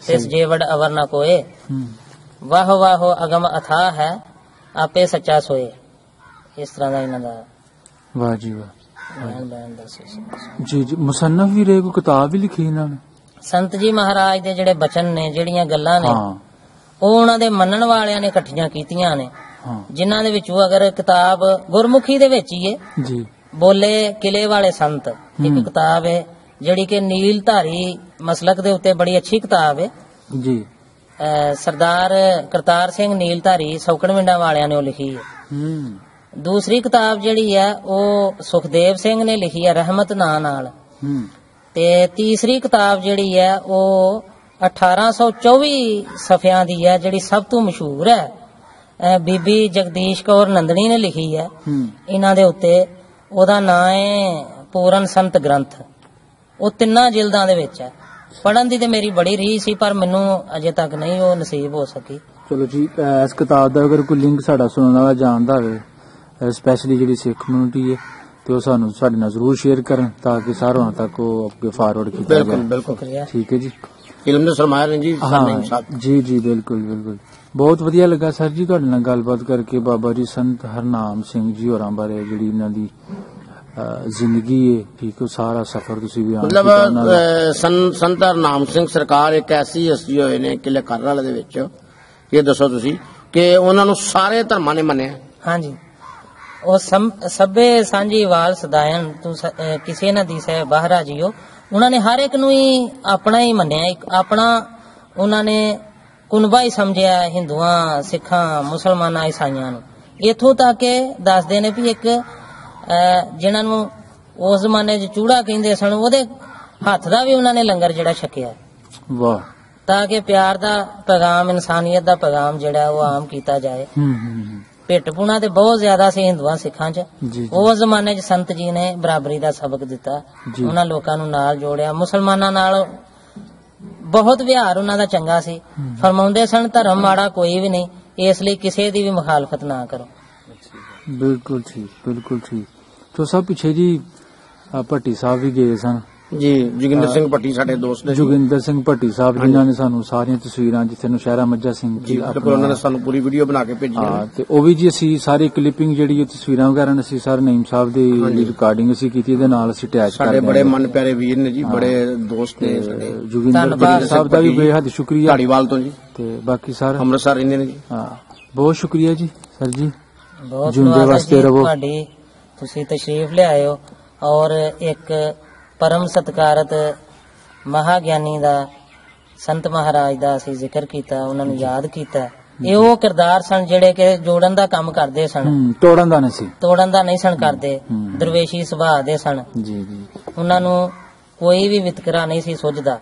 ਤਿਸ ਸਹੀ ਜੇਵੜ ਅਵਰ ਨਾ ਕੋਏ। ਵਾਹ ਵਾਹੋ ਅਗਮ ਅਥਾ ਹੈ ਆਪੇ ਸੱਚਾ ਸੋਏ। ਇਸ ਤਰ੍ਹਾਂ ਦਾ ਇਹਨਾਂ ਦਾ ਵਾਹ ਜੀ ਵਾਹ। ਜੀ ਜੀ ਮੁਸੰਨਫ ਵੀ ਰੇ ਕੋ ਕਿਤਾਬ ਵੀ ਲਿਖੀ ਇਹਨਾਂ ਨੇ? ਸੰਤ ਜੀ ਮਹਾਰਾਜ ਦੇ ਜਿਹੜੇ ਬਚਨ ਨੇ ਜਿਹੜੀਆਂ ਗੱਲਾਂ ਨੇ ਉਹ ਉਹਨਾਂ ਦੇ ਮੰਨਣ ਵਾਲਿਆਂ ਨੇ ਇਕੱਠੀਆਂ ਕੀਤੀਆਂ ਨੇ। ਜਿਨ੍ਹਾਂ ਦੇ ਵਿੱਚੋਂ ਅਗਰ ਕਿਤਾਬ ਗੁਰਮੁਖੀ ਦੇ ਵਿੱਚ ਹੀ ਹੈ ਜੀ। ਬੋਲੇ ਕਿਲੇ ਵਾਲੇ ਸੰਤ ਇੱਕ। ਕਿਤਾਬ ਹੈ ਜਿਹੜੀ ਕਿ ਨੀਲ ਧਾਰੀ ਮਸਲਕ ਦੇ ਉੱਤੇ ਬੜੀ ਅੱਛੀ ਕਿਤਾਬ ਹੈ। ਜੀ। ਸਰਦਾਰ ਕਰਤਾਰ ਸਿੰਘ ਨੀਲ ਧਾਰੀ ਸੌਕਣਵਿੰਡਾ ਵਾਲਿਆਂ ਨੇ ਉਹ ਲਿਖੀ ਹੈ। ਹੂੰ। ਦੂਸਰੀ ਕਿਤਾਬ ਜਿਹੜੀ ਹੈ ਉਹ ਸੁਖਦੇਵ ਸਿੰਘ ਨੇ ਲਿਖੀ ਹੈ ਰਹਿਮਤ ਨਾਂ ਨਾਲ। ਹੂੰ। ਤੇ ਤੀਸਰੀ ਕਿਤਾਬ ਜਿਹੜੀ ਹੈ ਉਹ 1824 ਸਫਿਆਂ ਦੀ ਹੈ ਜਿਹੜੀ ਸਭ ਤੋਂ ਮਸ਼ਹੂਰ ਹੈ। ਬੀਬੀ ਜਗਦੀਸ਼ ਕੌਰ ਨੰਦਣੀ ਨੇ ਲਿਖੀ ਹੈ। ਇਹਨਾਂ ਦੇ ਉੱਤੇ ਉਹਦਾ ਨਾਂ ਹੈ ਪੂਰਨ ਸੰਤ ਗ੍ਰੰਥ। ਉਹ ਤਿੰਨਾਂ ਜਿਲਦਾਂ ਦੇ ਵਿੱਚ ਹੈ। ਪੜਨ ਦੀ ਤੇ ਮੇਰੀ ਬੜੀ ਰੀਝ ਸੀ ਪਰ ਮੈਨੂੰ ਅਜੇ ਤੱਕ ਨਹੀਂ ਉਹ ਨਸੀਬ ਹੋ ਸਕੀ। ਚਲੋ ਜੀ ਇਸ ਕਿਤਾਬ ਦਾ ਅਗਰ ਕੋਈ ਲਿੰਕ ਸਾਡਾ ਸੁਣਨ ਵਾਲਾ ਜਾਣਦਾ ਹੋਵੇ ਸਪੈਸ਼ਲੀ ਜਿਹੜੀ ਸਿੱਖ ਕਮਿਊਨਿਟੀ ਹੈ ਤੇ ਉਹ ਸਾਨੂੰ ਸਾਡੇ ਨਾਲ ਜ਼ਰੂਰ ਸ਼ੇਅਰ ਕਰਨ ਤਾਂ ਕਿ ਸਾਰਿਆਂ ਤੱਕ ਉਹ ਅੱਗੇ ਫਾਰਵਰਡ ਕੀਤਾ ਬਿਲਕੁਲ ਜਾਏ ਬਿਲਕੁਲ। ਸ਼ੁਕਰੀਆ ਠੀਕ ਹੈ ਜੀ। ਇਲਮ ਦੇ ਸਰਮਾਇਆ ਸਾਹਿਬ ਜੀ ਜੀ ਬਿਲਕੁਲ ਬਿਲਕੁਲ। ਬਹੁਤ ਵਧੀਆ ਲੱਗਾ ਸਰ ਜੀ ਤੁਹਾਡੇ ਨਾਲ ਗੱਲਬਾਤ ਕਰਕੇ। ਬਾਬਾ ਜੀ ਸੰਤ ਹਰਨਾਮ ਸਿੰਘ ਜੀ ਹੋਰਾਂ ਬਾਰੇ ਜਿਹੜੀ ਇਹਨਾਂ ਦੀ ਜ਼ਿੰਦਗੀ ਹੈ ਠੀਕ ਉਹ ਸਾਰਾ ਸਫ਼ਰ ਤੁਸੀਂ ਬਿਆਨ ਮਤਲਬ ਸੰਤ ਹਰਨਾਮ ਸਿੰਘ ਸਰਕਾਰ ਇੱਕ ਐਸੀ ਹਸਤੀ ਹੋਏ ਨੇ ਕਿਲੇ ਕਰਨ ਵਾਲੇ ਦੇ ਵਿੱਚ। ਇਹ ਦੱਸੋ ਤੁਸੀਂ ਕਿ ਉਹਨਾਂ ਨੂੰ ਸਾਰੇ ਧਰਮਾਂ ਨੇ ਮੰਨਿਆ? ਹਾਂਜੀ। ਉਹ ਸਭੇ ਸਾਂਝੀ ਵਾਲ ਸਦਾਇਨ ਤੂੰ ਕਿਸੇ ਨਾ ਦੀ ਸਹਿ ਬਾਹਰਾ ਜੀਓ। ਉਹਨਾਂ ਨੇ ਹਰ ਇੱਕ ਨੂੰ ਹੀ ਆਪਣਾ ਹੀ ਮੰਨਿਆ ਇੱਕ ਆਪਣਾ ਉਹਨਾਂ ਨੇ ਕੁਨਬਾ ਹੀ ਸਮਝਿਆ ਹਿੰਦੂਆਂ ਸਿੱਖਾਂ ਮੁਸਲਮਾਨਾਂ ਈਸਾਈਆਂ ਨੂੰ। ਇਥੋਂ ਤੱਕ ਕਿ ਦੱਸਦੇ ਨੇ ਵੀ ਇੱਕ ਜਿਨ੍ਹਾਂ ਨੂੰ ਉਸ ਜ਼ਮਾਨੇ 'ਚ ਚੂੜਾ ਕਹਿੰਦੇ ਸਨ ਉਹਦੇ ਹੱਥ ਦਾ ਵੀ ਉਹਨਾਂ ਨੇ ਲੰਗਰ ਜਿਹੜਾ ਛਕਿਆ। ਵਾਹ। ਤਾਂ ਕਿ ਪਿਆਰ ਦਾ ਪੈਗਾਮ ਇਨਸਾਨੀਅਤ ਦਾ ਪੈਗਾਮ ਜਿਹੜਾ ਉਹ ਆਮ ਕੀਤਾ ਜਾਏ। ਹੂੰ ਹੂੰ। ਭਿੱਟਪੂਣਾ ਤੇ ਬਹੁਤ ਜ਼ਿਆਦਾ ਸੀ ਹਿੰਦੂਆਂ ਸਿੱਖਾਂ 'ਚ। ਉਸ ਜ਼ਮਾਨੇ 'ਚ ਸੰਤ ਜੀ ਨੇ ਬਰਾਬਰੀ ਦਾ ਸਬਕ ਦਿੱਤਾ। ਉਹਨਾਂ ਲੋਕਾਂ ਨੂੰ ਨਾਲ ਜੋੜਿਆ। ਮੁਸਲਮਾਨਾਂ ਨਾਲ ਬਹੁਤ ਵਿਹਾਰ ਉਹਨਾਂ ਦਾ ਚੰਗਾ ਸੀ। ਫਰਮਾਉਂਦੇ ਸਨ ਧਰਮ ਮਾੜਾ ਕੋਈ ਵੀ ਨਹੀਂ ਇਸ ਲਈ ਕਿਸੇ ਦੀ ਵੀ ਮੁਖਾਲਫਤ ਨਾ ਕਰੋ। ਬਿਲਕੁਲ ਠੀਕ ਬਿਲਕੁਲ ਠੀਕ। ਤੋਂ ਸਭ ਪਿੱਛੇ ਜੀ ਭੱਟੀ ਸਾਹਿਬ ਵੀ ਗਏ ਸਨ। ਜੀ ਜੋਗਿੰਦਰ ਸਿੰਘ ਭੱਟੀ ਸਾਡੇ ਦੋਸਤ ਨੇ। ਜੋਗਿੰਦਰ ਸਿੰਘ ਭੱਟੀ ਸਾਹਿਬ ਜਿਨ੍ਹਾਂ ਨੇ ਸਾਨੂੰ ਸਾਰੀਆਂ ਤਸਵੀਰਾਂ ਜਿੱਥੇ ਨੁਸ਼ਹਿਰਾ ਮੱਜਾ ਸਿੰਘ ਜੀ ਬਿਲਕੁਲ ਉਹਨਾਂ ਨੇ ਸਾਨੂੰ ਪੂਰੀ ਵੀਡੀਓ ਬਣਾ ਕੇ ਭੇਜੀ ਹਾਂ ਹੈ ਤੇ ਉਹ ਵੀ ਜੀ ਅਸੀਂ ਸਾਰੇ ਕਲਿੱਪਿੰਗ ਜਿਹੜੀ ਤਸਵੀਰਾਂ ਵਗੈਰਾ ਨੇ ਅਸੀਂ ਸਰ ਨਈਮ ਸਾਹਿਬ ਦੀ। ਰਿਕਾਰਡਿੰਗ ਅਸੀਂ ਕੀਤੀ ਇਹਦੇ ਨਾਲ ਅਸੀਂ ਅਟੈਚ ਕਰ ਸਾਡੇ। ਬੜੇ ਮਨ ਪਿਆਰੇ ਵੀਰ ਨੇ ਜੀ ਬੜੇ ਦੋਸਤ ਨੇ ਸਾਡੇ। ਜੋਗਿੰਦਰ ਭੱਟੀ ਸਾਹਿਬ ਦਾ ਵੀ ਬੇਹੱਦ ਸ਼ੁਕਰੀਆ। ਢਾੜੀਵਾਲ ਤੋਂ ਜੀ। ਤੇ ਬਾਕੀ ਸਰ? ਅੰਮ੍ਰਿਤਸਰ ਰਹਿੰਦੇ ਨੇ ਜੀ। ਹਾਂ ਬਹੁਤ ਸ਼ੁਕਰੀਆ ਜੀ ਸਰ ਜੀ। ਬਹੁਤ ਜਿਉਂਦੇ ਵਾਸਤੇ ਰਹੋ। ਤੁਹਾਡੀ। ਤੁਸੀਂ ਤਸ਼ਰੀਫ ਲਿਆਏ ਹੋ ਔਰ ਇੱਕ ਪਰਮ ਸਤਕਾਰਤ ਮਹਾਗਿਆਨੀ ਦਾ ਸੰਤ ਮਹਾਰਾਜ ਦਾ ਅਸੀਂ ਜ਼ਿਕਰ ਕੀਤਾ ਉਹਨਾਂ ਨੂੰ ਯਾਦ ਕੀਤਾ। ਇਹ ਉਹ ਕਿਰਦਾਰ ਸਨ ਜਿਹੜੇ ਕਿ ਜੋੜਨ ਦਾ ਕੰਮ ਕਰਦੇ ਸਨ। ਤੋੜਨ ਦਾ ਨਹੀਂ ਸੀ। ਤੋੜਨ ਦਾ ਨਹੀਂ ਸਨ ਕਰਦੇ। ਦਰਵੇਸ਼ੀ ਸੁਭਾਅ ਦੇ ਸਨ। ਜੀ ਜੀ। ਉਹਨਾਂ ਨੂੰ ਕੋਈ ਵੀ ਵਿਤਕਰਾ ਨਹੀਂ ਸੀ ਸੁਝਦਾ।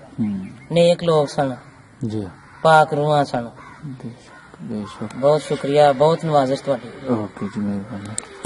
ਨੇਕ ਲੋਕ ਸਨ। ਜੀ। ਪਾਕ ਰੂਹਾਂ ਸਨ। ਬਹੁਤ ਸ਼ੁਕਰੀਆ ਬਹੁਤ ਨਵਾਜ਼ਿਸ਼ ਤੁਹਾਡੀ। ਓਕੇ ਜੀ ਮਿਹਰਬਾਨੀ।